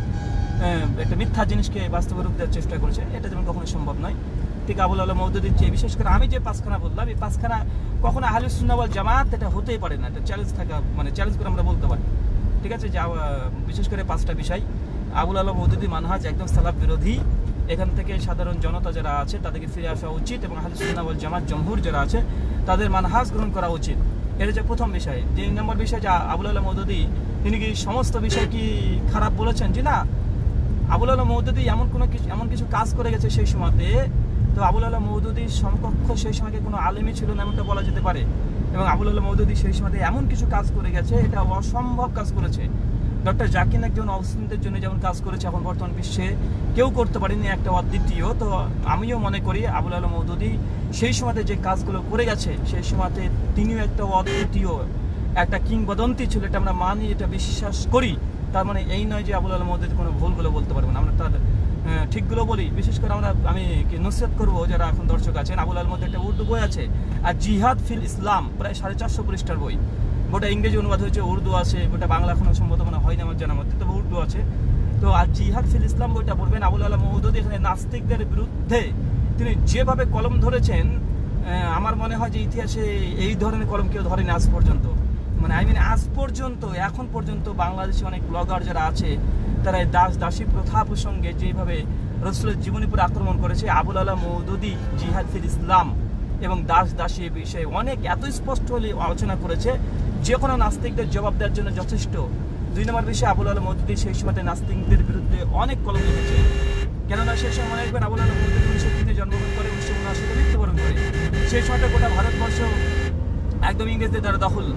একটা মিথ্যা জিনিসকে বাস্তবে রূপ দেওয়ার চেষ্টা করছে, এটা যেমন কখনো সম্ভব নয়। ঠিক আবুল আলম মৌদুদির চেয়ে বিশেষ করে আমি যে পাঁচখানা বললাম, এই পাঁচখানা কখনো আহলে সুন্নাওয়াল জামাত এটা হতেই পারে না, এটা চ্যালেঞ্জ থাকা মানে চ্যালেঞ্জ করে আমরা বলতে পারি। ঠিক আছে যা বিশেষ করে পাঁচটা বিষয়। আবুল আলম মৌদুদি মানহাজ একদম সালাফ বিরোধী। এখান থেকে সাধারণ জনতা যারা আছে, তাদেরকে ফিরে আসা উচিত এবং সুন্নাওয়াল জামাত জমহুর যারা আছে, তাদের মানহাজ গ্রহণ করা উচিত। এটা যে প্রথম বিষয়। তিন নম্বর বিষয় যে আবুল আল্লাহ মৌদুদি, তিনি কি সমস্ত বিষয় কি খারাপ বলেছেন? যে না। আবুল আলম মৌদুদি এমন কোনো কিছু, এমন কিছু কাজ করে গেছে সেই সময়তে, তো আবুল আল্লাহ মৌদুদির সমকক্ষ সেই সময়কে কোনো আলেমই ছিল না এমনটা বলা যেতে পারে? এবং আবুল আলম মৌদুদি সেই সময়তে এমন কিছু কাজ করে গেছে, এটা অসম্ভব কাজ করেছে। ডক্টর জাকির নাইক যেমন জন্য যেমন কাজ করেছে, এখন বর্তমান বিশ্বে কেউ করতে পারেনি একটা অদ্বিতীয়। তো আমিও মনে করি আবুল আলম মৌদুদি সেই সময়তে যে কাজগুলো করে গেছে, সেই সময়তে তিনিও একটা অদ্বিতীয়, একটা কিংবদন্তি ছিল, এটা আমরা মানি, এটা বিশ্বাস করি। তার মানে এই নয় যে আবুল আলম মৌদুদি কোনো ভুলগুলো বলতে পারব না। আমরা তার ঠিকগুলো বলি। বিশেষ করে আমরা, আমি নসিহত করব যারা এখন দর্শক আছেন, আবুল আলম মধ্যে একটা উর্দু বই আছে, আর জিহাদ ফিল ইসলাম, প্রায় সাড়ে চারশো পৃষ্ঠার বই। ওটা ইংরেজি অনুবাদ হয়েছে, উর্দু আছে ওটা বাংলা এখনও সম্ভবত মনে হয় না আমার জানার মধ্যে, তবে উর্দু আছে। তো আর জিহাদ ফিল ইসলাম বইটা পড়বেন, আবুল আলম মৌদুদি এখানে নাস্তিকদের বিরুদ্ধে তিনি যেভাবে কলম ধরেছেন আমার মনে হয় যে ইতিহাসে এই ধরনের কলম কেউ ধরেনি আজ পর্যন্ত। মানে আই মিন আজ পর্যন্ত, এখন পর্যন্ত বাংলাদেশে অনেক ব্লগার যারা আছে, তারা দাস, দাসী প্রথা প্রসঙ্গে যেভাবে রসুলের জীবনী উপর আক্রমণ করেছে, আবুল আলাহ মৌদুদি জিহাদ ফিল ইসলাম এবং দাস, দাসী বিষয়ে অনেক এত স্পষ্ট হলে আলোচনা করেছে। যে কোনো নাস্তিকদের জবাব দেওয়ার জন্য যথেষ্ট। দুই নম্বর বিষয়ে, আবুল আলম মৌদুদি সেই সময়তে নাস্তিকদের বিরুদ্ধে অনেক কলম লিখেছে কেননা সেই সময় মনে রাখবেন, আবুল আলম মৌদুদি উনিশশো তিনে জন্মগ্রহণ করে, উনিশশো উনআশিতে মৃত্যুবরণ করে। সেই সময়টা গোটা ভারতবর্ষ একদম ইংরেজদের দ্বারা দখল।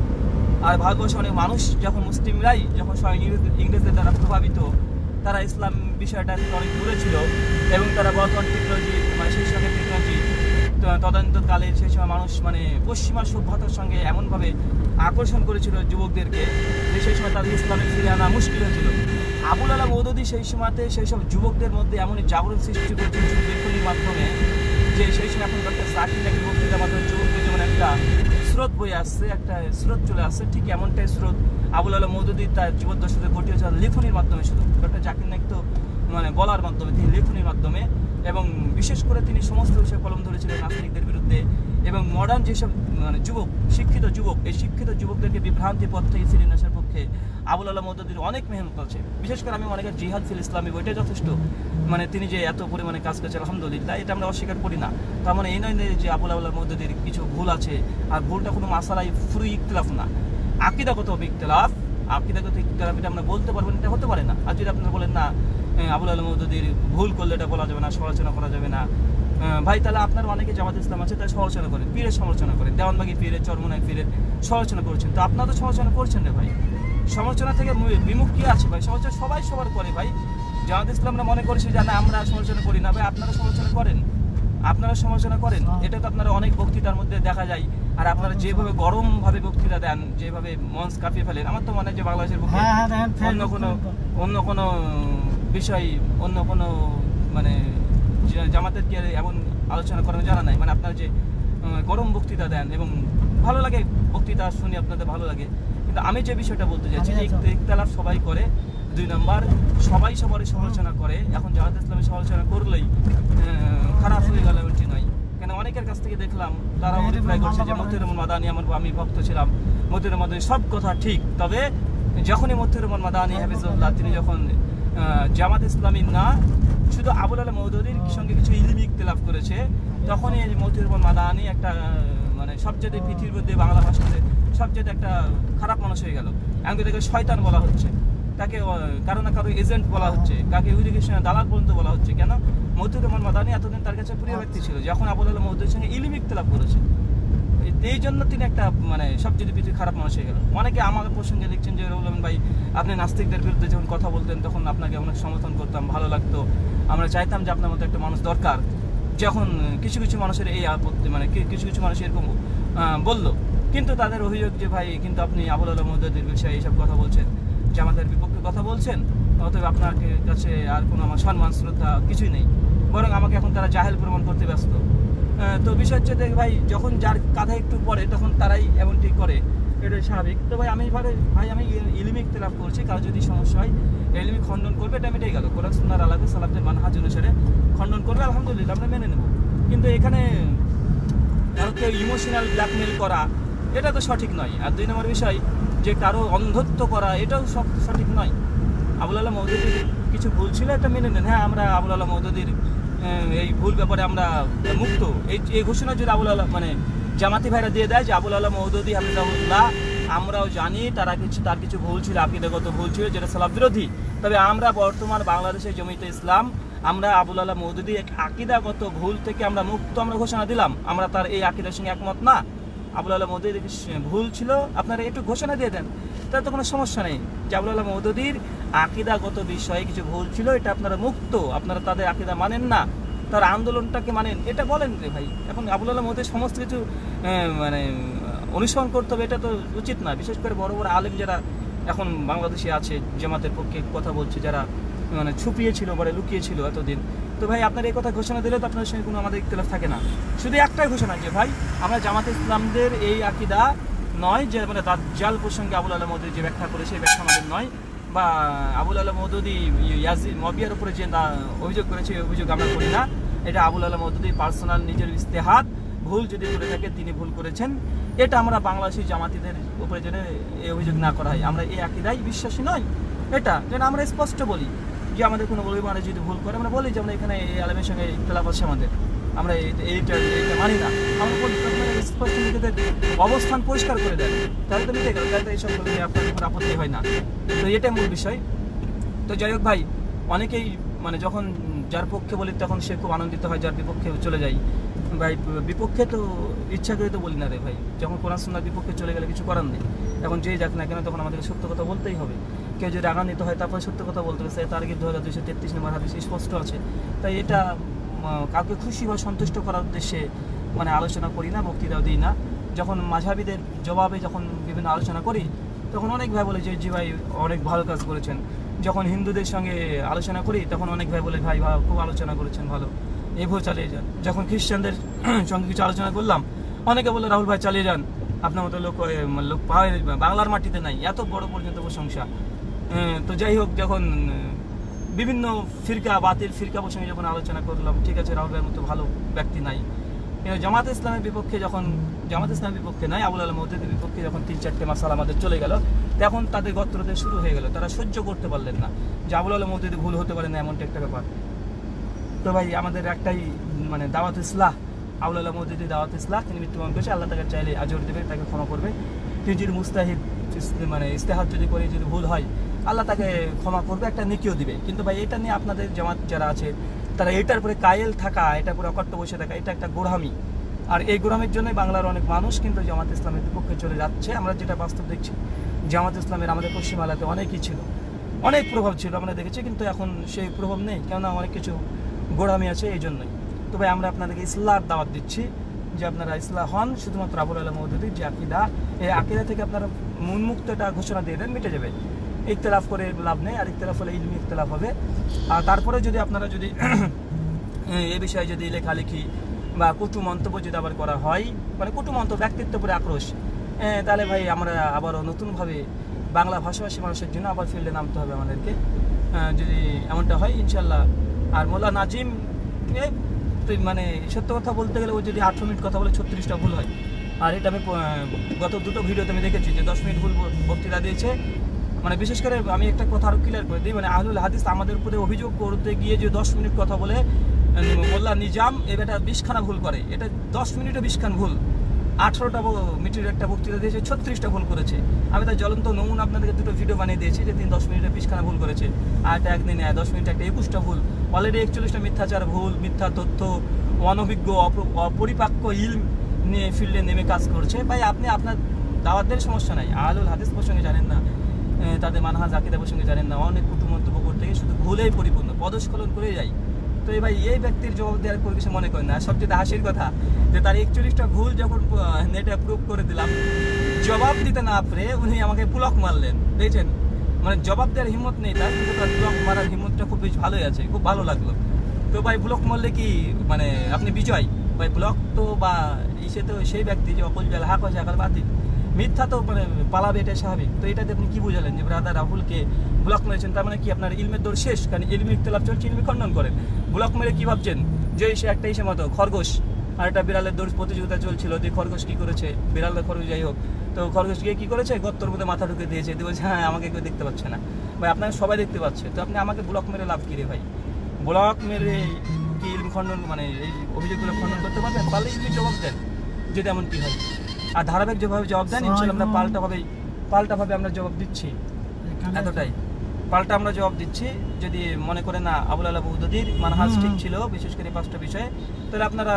আর ভারতবর্ষে অনেক মানুষ যখন মুসলিমরাই, যখন স্বয়ং ইংরেজ- ইংরেজদের দ্বারা প্রভাবিত, তারা ইসলাম বিষয়টা অনেক দূরে ছিল এবং তারা বর্তমান টেকনোলজি মানে সেই সঙ্গে টেকনোলজি তদন্তকালে সেই সময় মানুষ মানে পশ্চিমা সভ্যতার সঙ্গে এমনভাবে আকর্ষণ করেছিল যুবকদেরকে যে সেই সময় তাদের ইসলামে ফিরে আনা মুশকিল হয়েছিল। আবুল আলা মৌদুদি সেই সময়তে সেই সব যুবকদের মধ্যে এমন জাগরণ সৃষ্টি করেছিল লেখনির মাধ্যমে যে সেই সময় এখন ডক্টর জাকির নাকি বক্তৃতার মাধ্যমে যুবকদের যেমন একটা স্রোত বই আসছে, একটা স্রোত চলে আসছে, ঠিক এমনটাই স্রোত আবুল আলম মৌদুদি তার জীবদ্দশাতে ঘটিয়েছে লেখনির মাধ্যমে শুধু। ডক্টর জাকির নাইক তো মানে বলার মাধ্যমে, তিনি লিখনির মাধ্যমে এবং বিশেষ করে তিনি সমস্ত বিষয়ে কলম ধরেছিলেন নাগরিকদের বিরুদ্ধে এবং মডার্ন যেসব মানে যুবক, শিক্ষিত যুবক, এই শিক্ষিত যুবকদেরকে বিভ্রান্তি পথ থেকে ফিরিয়ে আসার পক্ষে আবুল আলম মৌদুদির অনেক মেহনত আছে। বিশেষ করে আমি মনে করি জিহাদ ফিল ইসলামী বইটা যথেষ্ট। মানে তিনি যে এত পরিমাণে কাজ করেছেন, আলহামদুলিল্লাহ, এটা আমরা অস্বীকার করি না। তার মানে এই নয় যে আবুল আল্লাহ মৌদুদির কিছু ভুল আছে, আর ভুলটা কোনো মাসালাই ফুরু ইখতলাফ না। আকিদাগত ইখতলাফ আকিদাগত ইখতলাফ এটা আমরা বলতে পারবেন এটা হতে পারে না। আর যদি আপনারা বলেন না আবুল আলম মৌদুদির ভুল করলে এটা বলা যাবে না সমালোচনা করা যাবে না। ভাই তাহলে আপনার অনেকে জামাত ইসলাম আছে তাই সমালোচনা করেন পীরের সমালোচনা করেন দেওয়ানবাগি পীরের চরমনায় পীরের সমালোচনা করছেন। তো আপনারা তো সমালোচনা করছেন রে ভাই। সমালোচনা থেকে বিমুখ কি আছে ভাই? সমালোচনা সবাই সবার করে ভাই। জামাত ইসলামরা মনে করছে যে না আমরা সমালোচনা করি না ভাই আপনারা সমালোচনা করেন। আপনারা সমালোচনা করেন এটা তো আপনারা অনেক বক্তৃতার মধ্যে দেখা যায়। আর আপনারা যেভাবে গরম ভাবে বক্তৃতা দেন যেভাবে মঞ্চ কাঁপিয়ে ফেলেন আমার তো মনে হয় যে বাংলাদেশের হ্যাঁ, হ্যাঁ, অন্য কোনো অন্য কোনো বিষয় অন্য কোনো মানে জামাতের কি এমন আলোচনা করানো জানা নাই? মানে আপনার যে গরম বক্তৃতা দেন এবং ভালো লাগে বক্তৃতা শুনি আপনাদের ভালো লাগে কিন্তু আমি যে বিষয়টা বলতে চাইছি যে আছো। সবাই করে দুই নাম্বার সবাই সবারই সমালোচনা করে। এখন জামাত ইসলামের সমালোচনা করলেই খারাপ হয়ে গেল এমনটি নয়। কেন অনেকের কাছ থেকে দেখলাম তারা হ্যাঁ, অভিপ্রায় করছে যে ভালো রহমান মাদানি আমার আমি ভক্ত ছিলাম। রহমান মাদানি সব কথা ঠিক তবে যখনই মতিউর রহমান মাদানি হাফিজুল্লাহ তিনি যখন জামাত ইসলামী না শুধু আবুল আলম মৌদুদির সঙ্গে কিছু ইলিমি ইখতিলাফ করেছে। তখনই এই রহমান মাদানি একটা মানে সবচেয়ে পৃথিবীর মধ্যে বাংলা ভাষাতে সবচেয়ে একটা খারাপ মানুষ হয়ে গেল। এমনকি তাকে শয়তান বলা হচ্ছে। তাকে কারও না কারও এজেন্ট বলা হচ্ছে। কাকে ইরিগেশনের দালাল পর্যন্ত বলা হচ্ছে। কেন? মতিউর রহমান মাদানি এতদিন তার কাছে প্রিয় ব্যক্তি ছিল। যখন আবুল আলম মৌদুদের সঙ্গে ইলিমি ইখতিলাফ করেছে। এই- জন্য তিনি একটা মানে সবচেয়ে পৃথিবীর খারাপ মানুষ হয়ে গেল। অনেকে আমার প্রসঙ্গে লিখছেন যে রুল ভাই, আপনি নাস্তিকদের বিরুদ্ধে যখন কথা বলতেন, তখন আপনাকে অনেক সমর্থন করতাম, ভালো লাগতো। আমরা চাইতাম যে আপনার মতো একটা মানুষ দরকার। যখন কিছু কিছু মানুষের এই আপত্তি মানে কিছু কিছু মানুষ এরকম বলল। কিন্তু তাদের অভিযোগ যে, ভাই, কিন্তু আপনি আবুল আলম মহদ্দের বিষয়ে এইসব কথা বলছেন, জামাতের বিপক্ষে কথা বলছেন, অতএব আপনার কাছে আর কোনো আমার সম্মান, শ্রদ্ধা কিছুই নেই। বরং আমাকে এখন তারা জাহেল প্রমাণ করতে ব্যস্ত। তো বিষয় হচ্ছে দেখ ভাই, যখন যার কাঁধে একটু পড়ে, তখন তারাই এমনটি করে। এটাই স্বাভাবিক। তো ভাই, আমি ভাবে ভাই, আমি ইলিমিক তেলাফ করছি, কারও যদি সমস্যা হয় এলিমি খণ্ডন করবে, এটা মেটেই গেল। কোরআন সুন্নার আলাদা সালাফদের মানহাজ অনুসারে খণ্ডন করবে, আলহামদুলিল্লাহ, আমরা মেনে নেব। কিন্তু এখানে কারোকে ইমোশনাল ব্ল্যাকমেল করা, এটা তো সঠিক নয়। আর দুই নম্বর বিষয়, যে কারও অন্ধত্ব করা, এটাও সব সঠিক নয়। আবুল আল্লাহ মৌদুদির কিছু ভুল ছিল, এটা মেনে নেন। হ্যাঁ আমরা আবুল আল্লাহ মৌদুদির এই ভুল ব্যাপারে আমরা মুক্ত। এই এই ঘোষণা যদি আবুল আল্লাহ মানে জামাতি ভাইরা দিয়ে দেয় যে আবুল আল্লাহ মৌদুদি হামিদাউল্লাহ আমরাও জানি তারা কিছু তার কিছু ভুল ছিল, আকিদাগত ভুল ছিল, যেটা সালাব বিরোধী। তবে আমরা বর্তমান বাংলাদেশের জমিতে ইসলাম, আমরা আবুল আল্লাহ মৌদুদি এক আকিদাগত ভুল থেকে আমরা মুক্ত আমরা ঘোষণা দিলাম। আমরা তার এই আকিদার সঙ্গে একমত না। আবুল আলম মৌদুদির ভুল ছিল। আপনারা একটু ঘোষণা দিয়ে দেন। তার তো কোনো সমস্যা নেই। যে আবুল আলম মৌদুদির আকিদাগত বিষয়ে কিছু ভুল ছিল, এটা আপনারা মুক্ত। আপনারা তাদের আকিদা মানেন না। তার আন্দোলনটাকে মানেন। এটা বলেন রে ভাই। এখন আবুল আলম মৌদুদির সমস্ত কিছু মানে অনুসরণ করতে হবে, এটা তো উচিত না। বিশেষ করে বড় বড় আলেম যারা এখন বাংলাদেশে আছে, জামাতের পক্ষে কথা বলছে, যারা মানে ছুপিয়ে ছিল বলে লুকিয়ে ছিল এতদিন। তো ভাই, আপনার এই কথা ঘোষণা দিলে তো আপনার সঙ্গে কোনো আমাদের ইতিলাফ থাকে না। শুধু একটাই ঘোষণা যে ভাই, আমরা জামাত ইসলামদের এই আকিদা নয় যে মানে দাজ্জাল প্রসঙ্গে আবুল আলম মৌদুদি যে ব্যাখ্যা করেছে এই ব্যাখ্যা আমাদের নয়। বা আবুল আলম মৌদুদি, ইয়াজিদ মবিয়ার উপরে যে অভিযোগ করেছে এই অভিযোগ আমরা করি না। এটা আবুল আলম মৌদুদি পার্সোনাল নিজের ইস্তেহাত ভুল যদি করে থাকে তিনি ভুল করেছেন। এটা আমরা বাংলাদেশি জামাতিদের উপরে যেন এই অভিযোগ না করা হয়। আমরা এই আকিদাই বিশ্বাসী নয়। এটা যেন আমরা স্পষ্ট বলি। যে আমাদের কোনো বলি মানে যদি ভুল করে, আমরা বলি যে আমরা এখানে এই আলমের সঙ্গে ইতলাফ আছে আমাদের। আমরা এই- এইটা এইটা মানি না। আমরা বলি স্পষ্ট নিজেদের অবস্থান পরিষ্কার করে দেন তাহলে তো মিটে গেল, তাহলে তো এইসব আপনাদের কোনো আপত্তি হয় না। তো এটাই মূল বিষয়। তো যাই হোক ভাই, অনেকেই মানে যখন যার পক্ষে বলি, তখন সে খুব আনন্দিত হয়, যার বিপক্ষে চলে যাই ভাই, বিপক্ষে তো ইচ্ছা করে তো বলি না রে ভাই। যখন কোরআন, সুন্নার বিপক্ষে চলে গেলে কিছু করার নেই। এখন যে যাক না কেন, তখন আমাদেরকে সত্য কথা বলতেই হবে। কেউ যদি রাগান্বিত হয়, তারপরে সত্য কথা বলতে হবে তার আগে দু হাজার দুইশো তেত্রিশ নম্বর হাদিস স্পষ্ট আছে। তাই এটা কাউকে খুশি বা সন্তুষ্ট করার উদ্দেশ্যে মানে আলোচনা করি না, বক্তৃতাও দিই না। যখন মাঝাবিদের জবাবে যখন বিভিন্ন আলোচনা করি, তখন অনেক ভাই বলে যে, জি ভাই, অনেক ভালো কাজ করেছেন। যখন হিন্দুদের সঙ্গে আলোচনা করি, তখন অনেক ভাই বলে, ভাই ভাই, খুব আলোচনা করেছেন, ভালো। এভাবে চালিয়ে যান। যখন খ্রিস্টানদের (clears throat) সঙ্গে কিছু আলোচনা করলাম, অনেকে বলে রাহুল ভাই, চালিয়ে যান। আপনার মতো লোক লোক বাংলার মাটিতে নাই। এত বড় পর্যন্ত প্রশংসা। তো যাই হোক, যখন বিভিন্ন ফিরকা, বাতিল ফিরকা প্রসঙ্গে যখন আলোচনা করলাম, ঠিক আছে রাহুল ভাইয়ের মতো ভালো ব্যক্তি নাই। কিন্তু জামাত ইসলামের বিপক্ষে যখন, জামাত ইসলামের বিপক্ষে নাই আবুল আলম মহদিদের বিপক্ষে যখন তিন চারটে মাসাল আমাদের চলে গেল, তখন তাদের গত্রতে শুরু হয়ে গেল। তারা সহ্য করতে পারলেন না। যে আবুল আলম মহদিদি ভুল হতে পারে না, এমনটা একটা ব্যাপার। তো ভাই, আমাদের একটাই মানে দাওয়াত ইসলাহ। আবুল আলম মহদিদি দাওয়াত ইসলাহ, তিনি মৃত্যুবরণ করেছে, আল্লাহ তাকে চাইলে আজর দেবে, তাকে ক্ষমা করবে। তিনি যদি মুস্তাহিদ মানে ইস্তেহাত যদি করে, যদি ভুল হয় আল্লাহ তাকে ক্ষমা করবে, একটা নিকিও দিবে। কিন্তু ভাই, এটা নিয়ে আপনাদের জামাত যারা আছে, তারা এটার পরে কায়েল থাকা এটা পুরো অকট্ট বসে থাকা, এটা একটা গোড়ামি। আর এই গোড়ামির জন্যই বাংলার অনেক মানুষ কিন্তু জামাত ইসলামের বিপক্ষে চলে যাচ্ছে। আমরা যেটা বাস্তব দেখছি, জামাত ইসলামের আমাদের পশ্চিমালাতে অনেকই ছিল। অনেক প্রভাব ছিল আমরা দেখেছি, কিন্তু এখন সেই প্রভাব নেই। কেননা অনেক কিছু গোড়ামি আছে এই জন্যই। তো ভাই, আমরা আপনাদেরকে ইসলার দাওয়াত দিচ্ছি, যে আপনারা ইসলাম হন, শুধুমাত্র আবুল আলম মৌদুদির যে আকিদা, এই আকিদা থেকে আপনারা উন্মুক্তটা ঘোষণা দিয়ে দেন, মিটে যাবে। ইখতলাফ করে লাভ নেই, আর ইখতলাফ হলে ইলমি ইখতলাফ হবে। আর তারপরে যদি আপনারা যদি (coughs) এ বিষয়ে যদি লেখালেখি বা কটু মন্তব্য যদি আবার করা হয় মানে কটু মন্তব্য, ব্যক্তিত্ব উপরে আক্রোশ তাহলে ভাই আমরা আবারও নতুনভাবে বাংলা ভাষাভাষী মানুষের জন্য আবার ফিল্ডে নামতে হবে আমাদেরকে। যদি এমনটা হয় ইনশাল্লাহ আর মোল্লা নাজিম মানে সত্য কথা বলতে গেলে ও যদি আঠেরো মিনিট কথা বলে ছত্রিশটা ভুল হয়। আর এটা আমি গত দুটো ভিডিওতে আমি দেখেছি যে দশ মিনিট ভুল বক্তৃতা দিয়েছে। মানে বিশেষ করে আমি একটা কথা আরও ক্লিয়ার করে দিই মানে আহলুল হাদিস আমাদের উপরে অভিযোগ করতে গিয়ে যে দশ মিনিট কথা বলে মোল্লা নিজাম এ বেটা বিশখানা ভুল করে। এটা দশ মিনিটে বিশখান ভুল। আঠারোটা মিনিটের একটা বক্তৃতা দিয়েছে, ছত্রিশটা ভুল করেছে। আমি তার জ্বলন্ত নমুনা আপনাদেরকে দুটো ভিডিও বানিয়ে দিয়েছি যে তিনি দশ মিনিটে বিশখানা ভুল করেছে। আর একটা একদিনে দশ মিনিটে একটা একুশটা ভুল। অলরেডি একচল্লিশটা মিথ্যাচার ভুল, মিথ্যা তথ্য, অনভিজ্ঞ, অপ- অপরিপাক্য ইল নিয়ে ফিল্ডে নেমে কাজ করছে। ভাই, আপনি আপনার দাওয়াতদের সমস্যা নাই। আলুল হাদিস প্রসঙ্গে জানেন না। তাদের মানহাজ আকিদা সঙ্গে জানেন না, অনেক কুটু মন্তব্য করতে গিয়ে শুধু ভুলেই পরিপূর্ণ পদস্খলন করে যায় তো এই ভাই, এই ব্যক্তির জবাব দেওয়ার কোনো কিছু মনে করেন না। সবচেয়ে হাসির কথা, যে তার একচল্লিশটা ভুল যখন নেটে প্রুভ করে দিলাম, জবাব দিতে না পারে উনি আমাকে ব্লক মারলেন। দেখছেন? মানে জবাব দেওয়ার হিম্মত নেই তার, কিন্তু তার ব্লক মারার হিম্মতটা খুব বেশ ভালোই আছে, খুব ভালো লাগল। তো ভাই ব্লক মারলে কি মানে আপনি বিজয়? ভাই ব্লক তো বা ইসে তো সেই ব্যক্তি যে অকল বেলা হাক আকার বাতিল। মিথ্যা তো মানে পালাবে এটা স্বাভাবিক। তো এটাতে আপনি কি বুঝালেন যে ব্রাদার রাহুলকে ব্লক মেরেছেন? তার মানে কি আপনার ইলমের দৌড় শেষ? কারণ ইলমি ইখতলাফ চলছে ইলমি খণ্ডন করেন। ব্লক মেরে কি ভাবছেন? যে সে একটা ইসে মতো, খরগোশ। আর একটা বিড়ালের দৌড় প্রতিযোগিতা চলছিল যে খরগোশ কি করেছে? বিড়াল খরগোশ, যাই হোক। তো খরগোশ গিয়ে কি করেছে? গর্তর মধ্যে মাথা ঢুকে দিয়েছে। দিয়ে বলছে হ্যাঁ আমাকে কেউ দেখতে পাচ্ছে না। ভাই আপনাকে সবাই দেখতে পাচ্ছে। তো আপনি আমাকে ব্লক মেরে লাভ কি রে ভাই? ব্লক মেরে কি ইলম খণ্ডন মানে এই অভিযোগগুলো খণ্ডন করতে পারবেন? পারলে ইলমি জবাব দেন, যদি এমন কি হয়। আর ধারাবাহিক যেভাবে জবাব দেন ইনশাল্লাহ আমরা পাল্টাভাবে পাল্টাভাবে আমরা জবাব দিচ্ছি। এতটাই। পাল্টা আমরা জবাব দিচ্ছি যদি মনে করেন না আবুল আল্লাহ উদ্দির মানহাজ ঠিক ছিল বিশেষ করে পাঁচটা বিষয়ে তাহলে আপনারা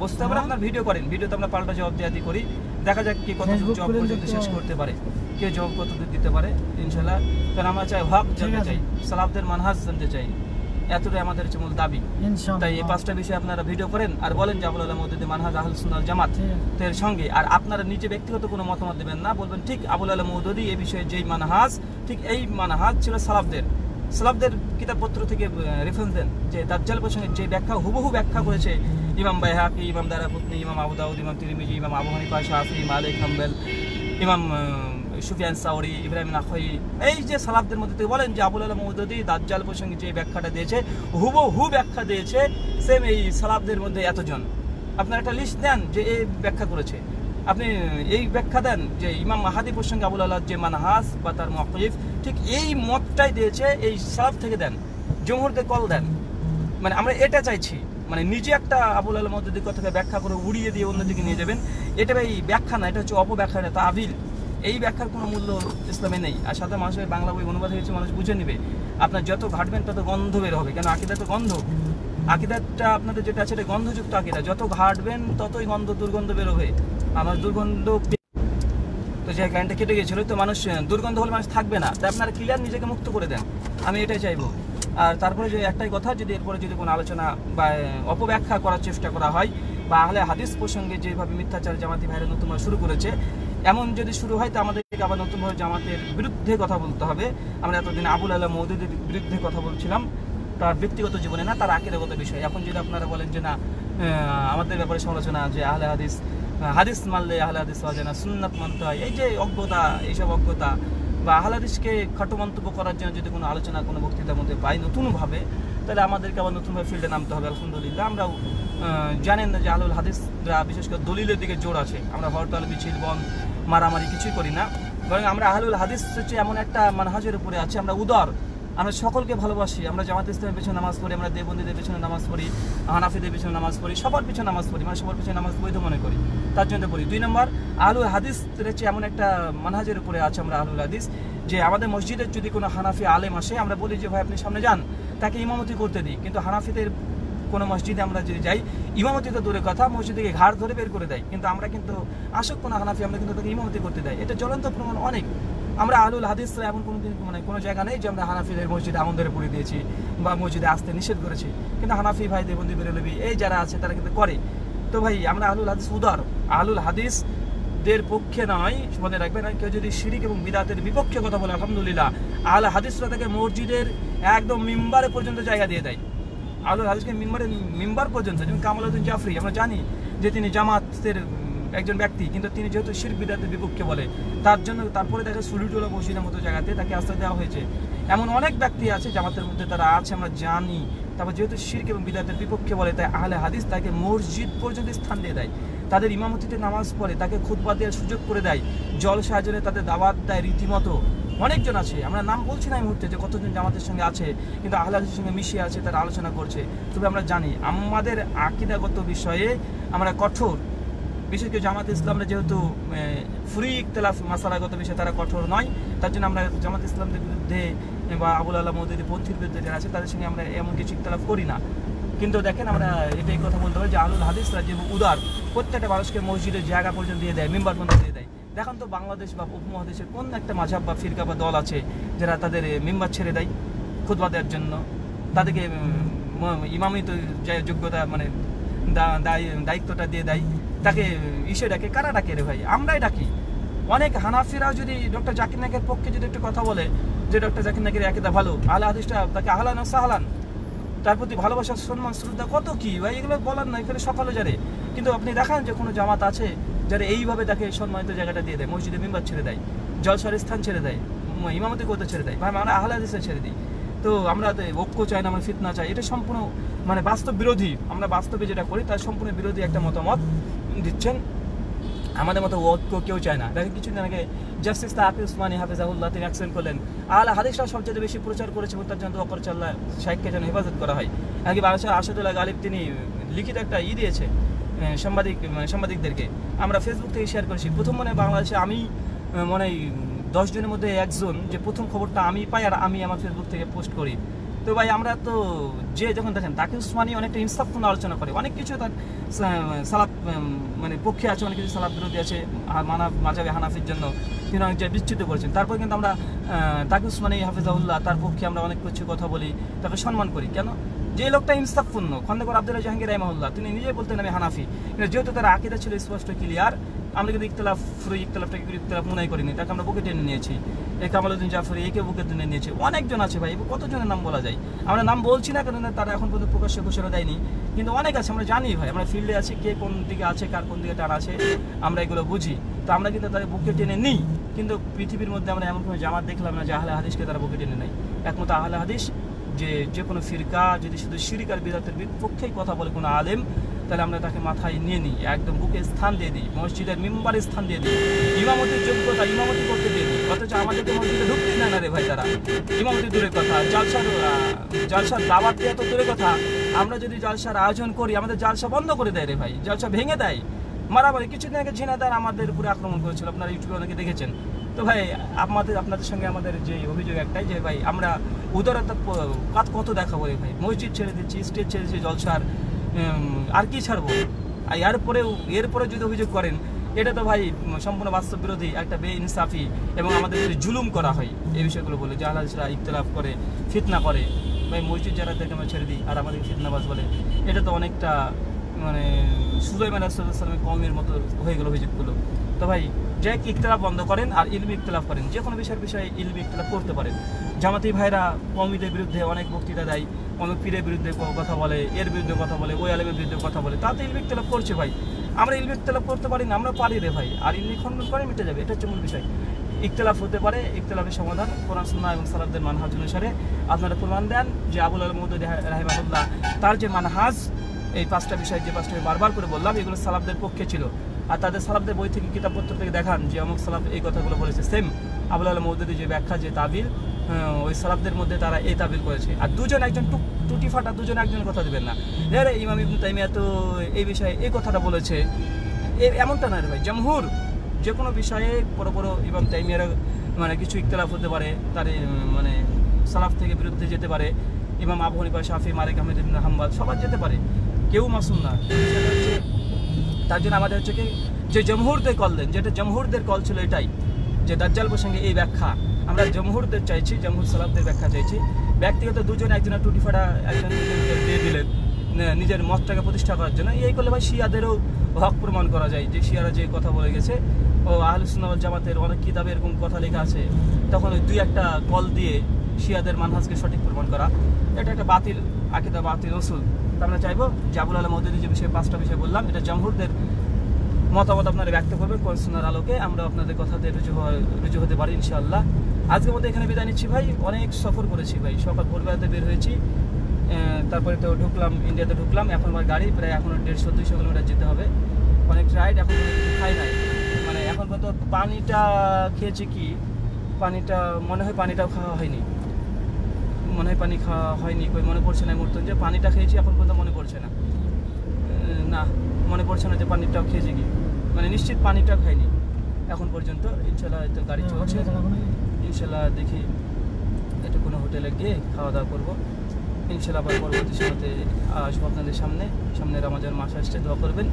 বুঝতে পারেন আপনার ভিডিও করেন। ভিডিওতে আমরা পাল্টা জবাব দেওয়া দিয়ে করি। দেখা যাক কে কত জব পর্যন্ত শেষ করতে পারে কে জব কত দিতে পারে ইনশাল্লাহ কারণ আমরা চাই হক জানতে চাই সালাফদের মানহাজ জানতে চাই। এতটাই আমাদের হচ্ছে মূল দাবি। তাই এই পাঁচটা বিষয়ে আপনারা ভিডিও করেন আর বলেন যে আবুল আলম মদুদ্দিন মানহাজ আহল সুন্নাল জামাত এর সঙ্গে। আর আপনারা নিজে ব্যক্তিগত কোনো মতামত দেবেন না বলবেন ঠিক আবুল আলম মৌদুদি এই বিষয়ে যেই মানহাজ ঠিক এই মানহাজ ছিল সালাফদের। সালাফদের কিতাবপত্র থেকে রেফারেন্স দেন যে দাজ্জাল প্রসঙ্গে যে ব্যাখ্যা হুবহু ব্যাখ্যা করেছে ইমাম বাইহাকি ইমাম দারাপুতনি ইমাম আবু দাউদ ইমাম তিরমিজি ইমাম Abu Hanifa Shafi Malik Hambal ইমাম সুফিয়ান সাউরি, ইব্রাহিম নাখই, এই যে সালাফদের মধ্যে থেকে বলেন যে আবুল আলম মৌদুদি দাজ্জাল প্রসঙ্গে যে ব্যাখ্যাটা দিয়েছে, হুবহু ব্যাখ্যা দিয়েছে সেম এই সালাফদের মধ্যে এতজন। আপনার একটা লিস্ট দেন যে এই ব্যাখ্যা করেছে। আপনি এই ব্যাখ্যা দেন যে ইমাম মাহাদি প্রসঙ্গে আবুল আল্লাহ যে মানহাস বা তার মকিফ ঠিক এই মতটাই দিয়েছে, এই সালাফ থেকে দেন, জমহুরকে কল দেন। মানে আমরা এটা চাইছি মানে নিজে একটা আবুল আলম মদুদ্দির কথাকে ব্যাখ্যা করে উড়িয়ে দিয়ে অন্যদিকে নিয়ে যাবেন। এটা ভাই ব্যাখ্যা না, এটা হচ্ছে অপব্যাখ্যা, এটা আবিল এই ব্যাখ্যার কোনো মূল্য ইসলামে নেই। আর সাথে মানুষের বাংলা বই অনুবাদ হয়েছে, মানুষ বুঝে নেবে। আপনার যত ঘাটবেন, তত গন্ধ বের হবে। কেন? আকিদা তো গন্ধ। আকিদাটা আপনাদের যেটা আছে, এটা গন্ধযুক্ত আকিদা। যত ঘাটবেন, ততই গন্ধ, দুর্গন্ধ বেরোবে আমার দুর্গন্ধ তো যে লাইনটা কেটে গেছিল তো মানুষ, দুর্গন্ধ হলে মানুষ থাকবে না। তাই আপনারা ক্লিয়ার নিজেকে মুক্ত করে দেন। আমি এটাই চাইব। আর তারপরে যে একটাই কথা, যদি এরপরে যদি কোনো আলোচনা বা অপব্যাখ্যা করার চেষ্টা করা হয় বা আহলে হাদিস প্রসঙ্গে যেভাবে মিথ্যাচার জামাতি ভাইরা নতুনভাবে শুরু করেছে এমন যদি শুরু হয়, তো আমাদেরকে আবার নতুনভাবে জামাতের বিরুদ্ধে কথা বলতে হবে। আমরা এতদিন আবুল আল্লাহ মৌদুদের বিরুদ্ধে কথা বলছিলাম। তার ব্যক্তিগত জীবনে না, তার আকিদাগত বিষয়। এখন যদি আপনারা বলেন যে না আমাদের ব্যাপারে সমালোচনা যে আহলে হাদিস হাদিস মানলে আহলে হাদিস না, সুন্নাত মানতে হয়। এই যে অজ্ঞতা, এইসব অজ্ঞতা, বা আহলে হাদিসকে খাটো মন্তব্য করার জন্য যদি কোনো আলোচনা, কোনো বক্তৃতার মধ্যে পাই নতুনভাবে, তাহলে আমাদেরকে আবার নতুনভাবে ফিল্ডে নামতে হবে। আলহামদুলিল্লাহ, আমরাও জানেন না যে আহলুল হাদিসরা বিশেষ করে দলিলের দিকে জোর আছে। আমরা হরতাল, মিছিল বন মারামারি কিছুই করি না। বরং আমরা আহলুল হাদিস হচ্ছে এমন একটা মানহাজের উপরে আছে, আমরা উদার। আমরা সকলকে ভালোবাসি, আমরা জামাত ইসলামের পেছনে নামাজ পড়ি, আমরা দেবন্দীদের পেছনে নামাজ পড়ি, হানাফিদের পেছনে নামাজ পড়ি, সবার পেছনে নামাজ পড়ি মানে সবার পেছনে নামাজ বৈধ মনে করি, তার জন্য পড়ি দুই নম্বর আলুল হাদিস হচ্ছে এমন একটা মানহাজের উপরে আছে আমরা আলুল হাদিস, যে আমাদের মসজিদের যদি কোনো হানাফি আলেম আসে, আমরা বলি যে, ভাই, আপনি সামনে যান। তাকে ইমামতি করতে দিই, কিন্তু হানাফিদের কোনো মসজিদে আমরা যদি যাই ইমামতি তো দূরের কথা মসজিদে গিয়ে ঘাড় ধরে বের করে দেয়। কিন্তু আমরা কিন্তু আসক কোনো হানাফি, আমরা কিন্তু তাকে ইমামতি করতে দেয়। এটা জ্বলন্ত প্রমাণ অনেক। আমরা আলুল হাদিস এমন কোনো দিন মানে কোনো জায়গা নেই যে আমরা হানাফিদের মসজিদে আমন ধরে পড়ে দিয়েছি বা মসজিদে আসতে নিষেধ করেছি। কিন্তু হানাফি ভাই, দেবন্দি, বেরোলবি, এই যারা আছে, তারা কিন্তু করে। তো ভাই, আমরা আলুল হাদিস উদার। আলুল হাদিস দের পক্ষে নয়, মনে রাখবেন কেউ যদি শিরিক এবং বিদাতের বিপক্ষে কথা বলে, আলহামদুলিল্লাহ আল হাদিসরা তাকে মসজিদের একদম মিম্বারে পর্যন্ত জায়গা দিয়ে দেয়। আলুল হাদিসকে মিম্বারে মিম্বার পর্যন্ত, যেমন কামালউদ্দিন জাফরি, আমরা জানি যে তিনি জামাতের একজন ব্যক্তি, কিন্তু তিনি যেহেতু শির বিদাতের বিপক্ষে বলে, তার জন্য তারপরে তাকে সুলুটোলা মসজিদের মতো জায়গাতে তাকে আশ্রয় দেওয়া হয়েছে। এমন অনেক ব্যক্তি আছে জামাতের মধ্যে তারা আছে, আমরা জানি। তারপর যেহেতু শিরক এবং বিদাতের বিপক্ষে বলে, তাই আহলে হাদিস তাকে মসজিদ পর্যন্ত স্থান দিয়ে দেয়। তাদের ইমামতিতে নামাজ পড়ে, তাকে খুতবা দেওয়ার সুযোগ করে দেয়। জল সাহায্যে তাদের দাওয়াত দেয় রীতিমতো। অনেকজন আছে। আমরা নাম বলছি না এই মুহূর্তে যে কতজন জামাতের সঙ্গে আছে, কিন্তু আহলাদের সঙ্গে মিশিয়ে আছে, তারা আলোচনা করছে। তবে আমরা জানি, আমাদের আকিদাগত বিষয়ে আমরা কঠোর। বিশেষ করে জামাত ইসলামরা যেহেতু ফ্রি ইকতলাফ মাসালাগত বিষয়ে তারা কঠোর নয়, তার জন্য আমরা জামাত ইসলামদের বিরুদ্ধে বা আবুল আল্লাহ মৌদুদি পন্থীর বিরুদ্ধে যারা আছে, তাদের সঙ্গে আমরা এমন কিছু ইকতলাফ করি না। কিন্তু দেখেন, আমরা এটাই কথা বলতে পারি যে আলুল হাদিসরা যে উদার, প্রত্যেকটা মানুষকে মসজিদের জায়গা পর্যন্ত দিয়ে দেয়, মেম্বার পর্যন্ত দিয়ে দেয়। দেখেন তো বাংলাদেশ বা উপমহাদেশের কোন একটা মাঝাব বা ফিরকা বা দল আছে যারা তাদের মেম্বার ছেড়ে দেয় খুদবা দেওয়ার জন্য? তাদেরকে ইমামই তো যোগ্যতা মানে দায়িত্বটা দিয়ে দেয়। তাকে, ইসে ডাকে, কারা ডাকে রে ভাই? আমরাই ডাকি। অনেক হানাফিরাও যদি ডক্টর জাকির নাকের পক্ষে যদি একটু কথা বলে যে ডক্টর জাকির নাকের একেদা ভালো আলা হাদিসটা তাকে আহলান ও সাহলান, তার প্রতি ভালোবাসা সম্মান, শ্রদ্ধা কত কি? ভাই এগুলো বলার না, এখানে সকালে যারে। কিন্তু আপনি দেখান যে কোনো জামাত আছে যারা এইভাবে তাকে সম্মানিত জায়গাটা দিয়ে দেয়, মসজিদে মেম্বার ছেড়ে দেয়, জলসার স্থান ছেড়ে দেয় ইমামতি করতে ছেড়ে দেয়, ভাই, আমরা আহলা হাদিসে ছেড়ে দিই। তো আমরা তো ঐক্য চাই না, আমরা ফিতনা চাই, এটা সম্পূর্ণ মানে বাস্তব বিরোধী। আমরা বাস্তবে যেটা করি, তার সম্পূর্ণ বিরোধী একটা মতামত দিচ্ছেন। আমাদের মতো ঐক্য কেউ চায় না। দেখেন কিছুদিন আগে জাস্টিস তাহাফি উসমানী হাফিজাহুল্লাহ তিনি অ্যাকসেন্ট করলেন আলা হাদিসরা সবচেয়ে বেশি প্রচার করেছে তার জন্য করে শাহেককে যেন হেফাজত করা হয়। এমনকি বাংলাদেশের আসাদুল্লাহ গালিব তিনি লিখিত একটা ই দিয়েছে সাংবাদিক মানে সাংবাদিকদেরকে আমরা ফেসবুক থেকে শেয়ার করেছি। প্রথম মনে বাংলাদেশে আমি মনে হয় দশ জনের মধ্যে একজন যে প্রথম খবরটা আমি পাই আর আমি আমার ফেসবুক থেকে পোস্ট করি। তো ভাই, আমরা তো যে যখন দেখেন, তাকে উসমানী অনেকটা ইনসাফপূর্ণ আলোচনা করে। অনেক কিছু তার সালাদ মানে পক্ষে আছে, অনেক কিছু সালাদ বিরোধী আছে মানা মাজাবে হানাফির জন্য তিনি অনেক জায়গায় বিস্তৃত করেছেন। তারপর কিন্তু আমরা তাকে উসমানী হাফিজাউল্লাহ তার পক্ষে আমরা অনেক কিছু কথা বলি, তাকে সম্মান করি। কেন? যে লোকটা ইনসাফপূর্ণ, খন্দকর আব্দুল্লাহ জাহাঙ্গীর রহমাউল্লাহ তিনি নিজে বলতেন আমি হানাফি। যেহেতু তার আকিদা ছিল স্পষ্ট ক্লিয়ার, আমরা কিন্তু ইখতলাফ ফুরু, ইখতলাফটাকে কিন্তু ইখতলাফ মনে করিনি, তাকে আমরা বুকে টেনে নিয়েছি। এ কামালুদ্দিন জাফরি একে বুকে টেনে নিয়েছে। অনেকজন আছে ভাই কতজনের নাম বলা যায়? আমরা নাম বলছি না কেন তারা এখন পর্যন্ত প্রকাশ্যে ঘোষণা দেয়নি। কিন্তু অনেক আছে, আমরা জানি ভাই, আমরা ফিল্ডে আছি, কে কোন দিকে আছে, কার কোন দিকে টান আছে, আমরা এগুলো বুঝি। তো আমরা কিন্তু তাদের বুকে টেনে নিই, কিন্তু পৃথিবীর মধ্যে আমরা এমন কোনো জামাত দেখলাম না যে আহলে হাদিসকে তারা বুকে টেনে নেয়। একমত আহলে হাদিস যে যে কোনো ফিরকা, যদি শুধু শিরিকার বিদাতের বিপক্ষেই কথা বলে কোনো আলেম, তাহলে আমরা তাকে মাথায় নিয়ে নিই, একদম বুকে স্থান দিয়ে দিই, মসজিদের মেম্বারে স্থান দিয়ে দিই, ইমামতির যোগ্যতা ইমামতি করতে দিয়ে দিই, অথচ আমাদেরকে মসজিদে ঢুকতেই না না রে ভাই তারা। ইমামতি দূরের কথা, জালসার জালসার দাওয়াত দেওয়া তো দূরের কথা। আমরা যদি জালসার আয়োজন করি, আমাদের জালসা বন্ধ করে দেয় রে ভাই, জালসা ভেঙে দেয়। মারামারি, কিছুদিন আগে ঝিনাদার আমাদের উপরে আক্রমণ করেছিল, আপনারা ইউটিউবে অনেকে দেখেছেন। তো ভাই, আমাদের আপনাদের সঙ্গে আমাদের যে অভিযোগ একটাই যে ভাই, আমরা উদারতা কাত দেখাবো রে ভাই? মসজিদ ছেড়ে দিচ্ছি, স্টেজ ছেড়ে দিচ্ছি, জলসার আর কি ছাড়বো? আর এরপরেও এরপরে যদি অভিযোগ করেন, এটা তো ভাই, সম্পূর্ণ বাস্তব বিরোধী একটা বে ইনসাফি এবং আমাদের যদি জুলুম করা হয়, এই বিষয়গুলো বলে, যে আল্লাহরা ইখতলাফ করে, ফিতনা করে। ভাই, মসজিদ যারাদেরকে আমরা ছেড়ে দিই, আর আমাদের ফিতনাবাজ বলে। এটা তো অনেকটা মানে সুলাইমান আসসালামের কমের মতো হয়ে গেল অভিযোগগুলো। তো ভাই, যে ইখতলাফ বন্ধ করেন আর ইলমি ইখতলাফ করেন, যে কোনো বিষয়ের বিষয়ে ইলমি ইখতলাফ করতে পারেন। জামাতি ভাইরা কমিদের বিরুদ্ধে অনেক বক্তৃতা দেয়, অনেক পীরের বিরুদ্ধে কথা বলে, এর বিরুদ্ধে কথা বলে, ওই আলেমের বিরুদ্ধে কথা বলে। তাতে ইলমি ইখতলাফ করছে ভাই। আমরা ইলমি ইখতলাফ করতে পারি না, আমরা পারি রে ভাই। আর ইলমি খণ্ডন করে মিটে যাবে, এটা হচ্ছে মূল বিষয়। ইখতলাফ হতে পারে, ইখতলাফের সমাধান কোরআন, সুন্নাহ এবং সালাফদের মানহাজ অনুসারে। আপনারা প্রমাণ দেন যে আবুল আল মৌদুদ রাহিমাহুল্লাহ, তার যে মানহাজ, এই পাঁচটা বিষয় যে পাঁচটা বারবার করে বললাম, এগুলো সালাবদের পক্ষে ছিল। আর তাদের সালাফদের বই থেকে কিতাবপত্র থেকে দেখান যে অমুক সালাফ এই কথাগুলো বলেছে। সেম আবুল আল মৌদুদের যে ব্যাখ্যা, যে তাবিল ওই সালাফদের মধ্যে তারা এই তাবিল করেছে। আর দুজন একজন টুক, টুটি ফাটা দুজন একজন কথা দেবেন না। রে ইমাম ইবনু তাইমিয়া তো এই বিষয়ে এই কথাটা বলেছে। এমনটা না রে ভাই, জমহুর যে কোনো বিষয়ে বড় বড় ইমাম তাইমিয়ার মানে কিছু ইখতলাফ হতে পারে, তার মানে সালাফ থেকে বিরুদ্ধে যেতে পারে। ইমাম আবু শাফি, মালিক আহমেদ হাম্বাদ সবার যেতে পারে। কেউ মাসুম না। তার জন্য আমাদের হচ্ছে কি যে জমহুরদের কল দেন যেটা জমহুরদের কল ছিল এটাই যে দাজ্জাল প্রসঙ্গে এই ব্যাখ্যা। আমরা জমহুরদের চাইছি জমহুর সালাফদের ব্যাখ্যা চাইছি। ব্যক্তিগত দুজন একজনের টুটি ফাটা একজন দিয়ে দিলেন নিজের মতটাকে প্রতিষ্ঠা করার জন্য। এই করলে ভাই শিয়াদেরও হক প্রমাণ করা যায় যে শিয়ারা যে কথা বলে গেছে। ও আহলুসুন্নাহ ওয়াল জামাতের অনেক কিতাবে এরকম কথা লেখা আছে। তখন ওই দুই একটা কল দিয়ে শিয়াদের মানহাজকে সঠিক প্রমাণ করা। এটা একটা বাতিল আকিদা বাতিল ওসুল তা আমরা চাইব জাবুল আলম মৌদুদি যে বিষয়ে, পাঁচটা বিষয় বললাম, এটা জমহুরদের মতামত আপনারা ব্যক্ত করবেন কোরআনের আলোকে। আমরা আপনাদের কথাতে রুজু রুজু হতে পারি ইনশাআল্লাহ। আজকের মধ্যে এখানে বিদায় নিচ্ছি ভাই। অনেক সফর করেছি ভাই। সকাল ভোরবেলাতে বের হয়েছি। তারপরে তো ঢুকলাম, ইন্ডিয়াতে ঢুকলাম। এখন আমার গাড়ি, প্রায় এখন দেড়শো, দুইশো কিলোমিটার যেতে হবে। অনেক রাইড এখন খাই নাই। মানে এখন পর্যন্ত পানিটা খেয়েছি কি? পানিটা, মনে হয় পানিটাও খাওয়া হয়নি। মনে হয় পানি খাওয়া হয়নি কই মনে পড়ছে না এই মুহূর্তে। যে পানিটা খেয়েছি এখন পর্যন্ত মনে পড়ছে না। না মনে পড়ছে না যে পানিটাও খেয়েছি কি। মানে নিশ্চিত পানিটা খাইনি। এখন পর্যন্ত ইনশাল্লাহ হয়তো গাড়ি চলছে। ইনশাল্লাহ দেখি একটু কোনো হোটেলে গিয়ে খাওয়া দাওয়া করব। ইনশাল্লাহ আবার পরবর্তী সময়তে আসব আপনাদের সামনে। সামনে রামাজান মাস আসছে দোয়া করবেন।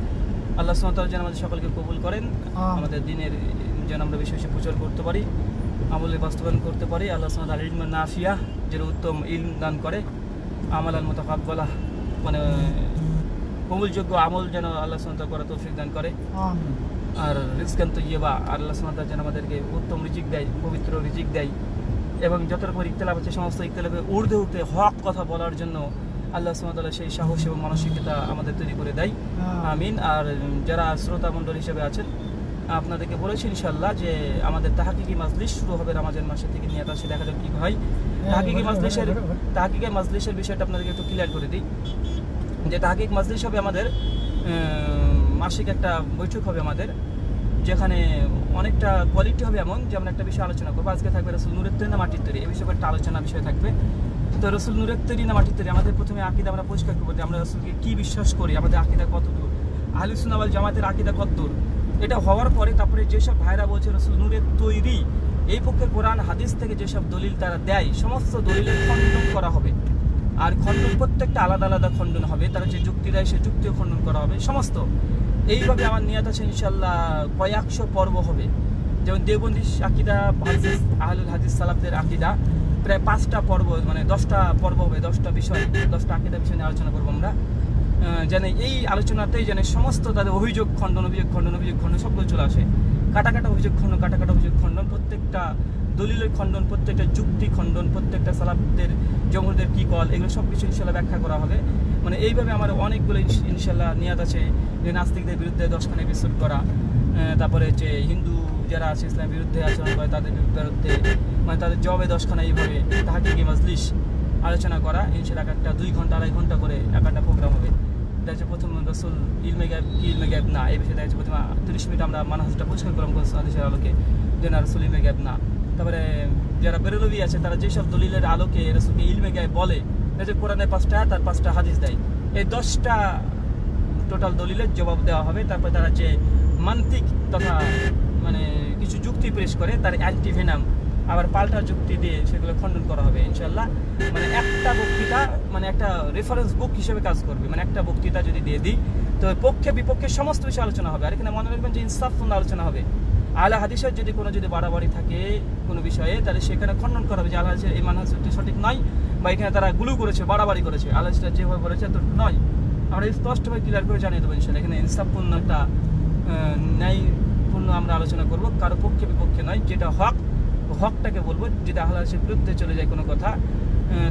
আল্লাহ সুমতাল যেন আমাদের সকলকে কবুল করেন। আমাদের দিনের যেন আমরা বেশি বেশি প্রচার করতে পারি। আমলে বাস্তবায়ন করতে পারি। আল্লাহ সুমত আল ইলম নাফিয়া যেন উত্তম ইলম দান করে। আমাল আল মোতাকাব্বালা মানে কবুলযোগ্য আমল যেন আল্লাহ সুমত করা তৌফিক দান করে। আর রিজকান তো ইয়েবা আর আল্লাহ সুমত যেন আমাদেরকে উত্তম রিজিক দেয় পবিত্র রিজিক দেয়। এবং যত রকম ইকতলাফ আছে সমস্ত ইকতলাফে উর্ধে উঠে হক কথা বলার জন্য আল্লাহ সুমতাল্লাহ সেই সাহস এবং মানসিকতা আমাদের তৈরি করে দেয়। আমিন। আর যারা শ্রোতা মণ্ডল হিসেবে আছেন আপনাদেরকে বলেছি ইনশাল্লাহ যে আমাদের তাহাকিকি মাজলিস শুরু হবে রামাজান মাসের থেকে নিয়ে আসে দেখা যাক কি হয়। তাহাকিকি মাজলিসের তাহাকিকি মাজলিসের বিষয়টা আপনাদেরকে একটু ক্লিয়ার করে দিই। যে তাহাকিক মাজলিস হবে আমাদের মাসিক একটা বৈঠক হবে আমাদের যেখানে অনেকটা কোয়ালিটি হবে এমন যে আমরা একটা বিষয় আলোচনা করব। আজকে থাকবে রসুল নুরের তৈরি না মাটির তৈরি এই বিষয়ে একটা আলোচনা বিষয় থাকবে। তো রসুল নুরের তৈরি না মাটির তৈরি আমাদের প্রথমে আকিদা আমরা পরিষ্কার করব যে আমরা রসুলকে কী বিশ্বাস করি আমাদের আকিদা কত দূর আহলিসুন্নাওয়াল জামাতের আকিদা কত দূর এটা হওয়ার পরে তারপরে যেসব ভাইরা বলছে রসুল নূরের তৈরি, এই পক্ষে কোরআন, হাদিস থেকে যেসব দলিল তারা দেয়, সমস্ত দলিলের খণ্ডন করা হবে। আর খণ্ডন প্রত্যেকটা আলাদা আলাদা খণ্ডন হবে। তারা যে যুক্তি দেয়, সে যুক্তিও খণ্ডন করা হবে। সমস্ত। এইভাবে আমার নিয়াত আছে ইনশাল্লাহ কয়েকশো পর্ব হবে। যেমন দেবন্দি আকিদা, হাদিস আহলুল হাদিস সালাফদের আকিদা। প্রায় পাঁচটা পর্ব মানে দশটা পর্ব হবে, দশটা বিষয়, দশটা আকিদা বিষয় নিয়ে আলোচনা করব আমরা। যেন এই আলোচনাতেই যেন সমস্ত তাদের অভিযোগ খণ্ডন অভিযোগ খণ্ডন অভিযোগ খণ্ডন সবগুলো চলে আসে। কাটা কাটা অভিযোগ খণ্ডন, কাটা কাটা অভিযোগ খণ্ডন, প্রত্যেকটা দলিলের খণ্ডন, প্রত্যেকটা যুক্তি খণ্ডন, প্রত্যেকটা সালাফদের, জমহুরদের কী কল, এগুলো সব কিছু ইনশাল্লাহ ব্যাখ্যা করা হবে। মানে এইভাবে আমার অনেকগুলো ইনশাল্লাহ নিয়াদ আছে, যে নাস্তিকদের বিরুদ্ধে দশখানে এপিসোড করা তারপরে যে হিন্দু যারা আছে, ইসলামের বিরুদ্ধে আচরণ করে তাদের বিরুদ্ধে মানে তাদের জবে দশখানা এইভাবে তাহাকে কি মাজলিস আলোচনা করা, ইনশাল্লাহ এক একটা দুই ঘণ্টা, আড়াই ঘণ্টা করে এক একটা প্রোগ্রাম হবে। দেখা যাচ্ছে প্রথম রসুল ইলমে গ্যাপ কি ইলমে গ্যাপ না, এই বিষয়ে দেখা যাচ্ছে প্রথমে তিরিশ মিনিট আমরা মানহাজটা পরিষ্কার করলাম আদেশের আলোকে। যে না, রসুল ইলমে গ্যাপ না। তারপরে যারা বেরোলবি আছে, তারা যেসব দলিলের আলোকে রসুলকে ইলমে গ্যাপ বলে, এই যে কোরআনের পাঁচটা তার পাঁচটা হাদিস দেয়, এই দশটা টোটাল দলিলের জবাব দেওয়া হবে। তারপর তারা যে মান্তিক তথা মানে কিছু যুক্তি পেশ করে, তার অ্যান্টিভেনাম আবার পাল্টা যুক্তি দিয়ে সেগুলো খণ্ডন করা হবে ইনশাল্লাহ মানে একটা বক্তৃতা মানে একটা রেফারেন্স বুক হিসেবে কাজ করবে। মানে একটা বক্তৃতা যদি দিয়ে দিই, তো পক্ষে বিপক্ষে সমস্ত বিষয়ে আলোচনা হবে। আর এখানে মনে রাখবেন যে ইনসাফপূর্ণ আলোচনা হবে। আলা হাদিসের যদি কোনো যদি বাড়াবাড়ি থাকে কোনো বিষয়ে, তাহলে সেখানে খণ্ডন করা হবে যে আল্লাহ হাদিসের এই মানহাজটি সঠিক নয়, বা এখানে তারা গুলু করেছে, বাড়াবাড়ি করেছে। আল্লাহ যেভাবে বলেছে তো নয়। আমরা স্পষ্টভাবে ক্লিয়ার করে জানিয়ে দেবো ইনশাল্লাহ এখানে ইনসাফপূর্ণ একটা ন্যায়পূর্ণ আমরা আলোচনা করব, কারও পক্ষে বিপক্ষে নয়। যেটা হক হকটাকে বলব যেটা আল্লাহ হাদিসের বিরুদ্ধে চলে যায় কোনো কথা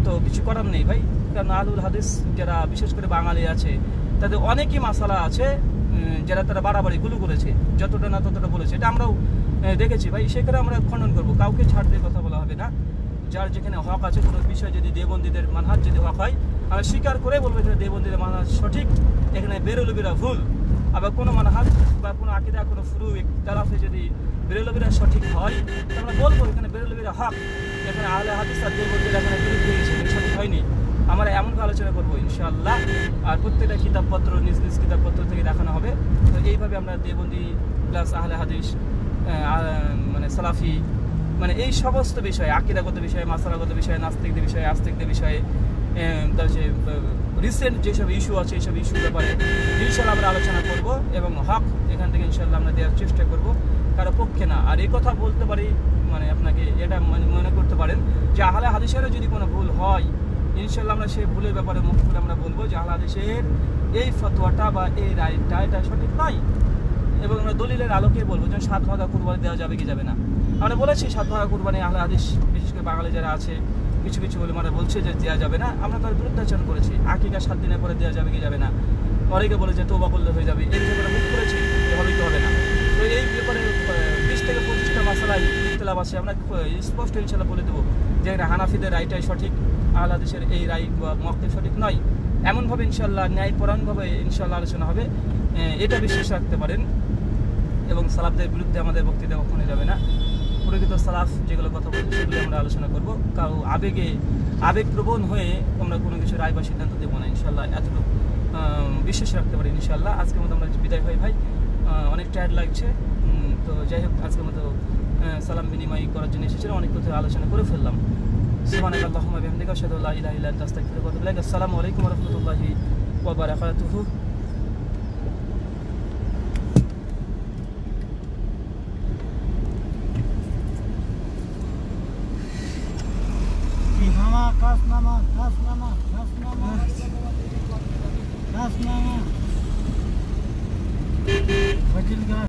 তো কিছু করার নেই ভাই। কারণ আলুল হাদিস যারা বিশেষ করে বাঙালি আছে, তাদের অনেকই মাসালা আছে যারা তারা বাড়াবাড়ি গুলো করেছে, যতটা না ততটা বলেছে। এটা আমরাও দেখেছি ভাই। সেখানে আমরা খণ্ডন করব। কাউকে ছাড় দিয়ে কথা বলা হবে না। যার যেখানে হক আছে, কোনো বিষয় যদি দেবন্দীদের মানহাজ যদি হক হয়, আমরা স্বীকার করে বলব যে দেবন্দীদের মানহাজ সঠিক। এখানে বেরোলবিরা ভুল। আবার কোনো মানহাজ বা কোনো আকিদা, কোনো ফুরু তারাফে যদি বেরোলবিরা সঠিক হয়? আমরা বলব এখানে বেরোলবিরা হক, এখানে আহলে হাদিস আর এখানে বিরুদ্ধে গেছে সঠিক হয়নি। আমরা এমনভাবে আলোচনা করব, ইনশাআল্লাহ। আর প্রত্যেকটা কিতাবপত্র, নিজ নিজ কিতাবপত্র থেকে দেখানো হবে। তো এইভাবে আমরা দেবন্দি প্লাস আহলে হাদিস মানে সালাফি মানে এই সমস্ত বিষয়ে, আকিদাগত বিষয়ে, মাসালাগত বিষয়ে, নাস্তিকদের বিষয়ে, আস্তিকদের বিষয়ে যে রিসেন্ট যেসব ইস্যু আছে, এইসব ইস্যুর ব্যাপারে ইনশাল্লাহ আমরা আলোচনা করব এবং হক এখান থেকে ইনশাল্লাহ আমরা দেওয়ার চেষ্টা করব। কারও পক্ষে না। আর এই কথা বলতে পারি মানে আপনাকে এটা মানে করতে পারেন যে আহলে হাদিসেরও যদি কোনো ভুল হয় ইনশাল্লাহ আমরা সেই ভুলের ব্যাপারে মুখ খুলে আমরা বলব যে আহলে হাদিসের এই ফতোয়াটা বা এই রায়টা, এটা সঠিক নয়। এবং আমরা দলিলের আলোকে বলব যে সাত ভাগা কুরবানি দেওয়া যাবে কি যাবে না। আমরা বলেছি সাত ভাগা কুরবানি আহলে হাদিস, বিশেষ করে বাঙালি যারা আছে, কিছু কিছু বলে মানে বলছে যে দেওয়া যাবে না। আমরা তার বিরুদ্ধাচরণ করেছি। আকিকা সাত দিনের পরে দেওয়া যাবে কি যাবে না? অনেকে বলে যে তোবা করলে হয়ে যাবে। এই ব্যাপারে মুখ করেছি এভাবেই তো হবে না। তো এই ব্যাপারে মাসালায় আছে। আমরা স্পষ্ট ইনশাল্লাহ বলে দেবো যে হানাফিদের রায়টাই সঠিক আহলে হাদিসের এই রায় বা মক্কে সঠিক নয়। এমনভাবে ইনশাল্লাহ ন্যায়পরায়ণভাবে ইনশাল্লাহ আলোচনা হবে। এটা বিশ্বাস রাখতে পারেন এবং সালাফদের বিরুদ্ধে আমাদের বক্তৃতা কখনো যাবে না। প্রকৃত সালাফ যেগুলো কথা বলছি সেগুলো আমরা আলোচনা করব। কারও আবেগে, আবেগপ্রবণ হয়ে আমরা কোনো কিছু রায় বা সিদ্ধান্ত দেবো না ইনশাল্লাহ এতটুকু। বিশ্বাস রাখতে পারি ইনশাল্লাহ আজকের মতো আমরা বিদায় হই ভাই। অনেক টায়ার্ড লাগছে। তো যাই হোক, আজকের মতো সালাম বিনিময় করার জন্য এসেছিলাম অনেক কথা আলোচনা করে ফেললাম। সুবহানাক আল্লাহুম্মা বিহামদিকা আশহাদু আল্লা ইলাহা ইল্লা আনতা আস্তাগফিরুকা ওয়া আতুবু ইলাইক। আসসালামু আলাইকুম ওয়া রাহমাতুল্লাহি বারাকাতুহু। (laughs)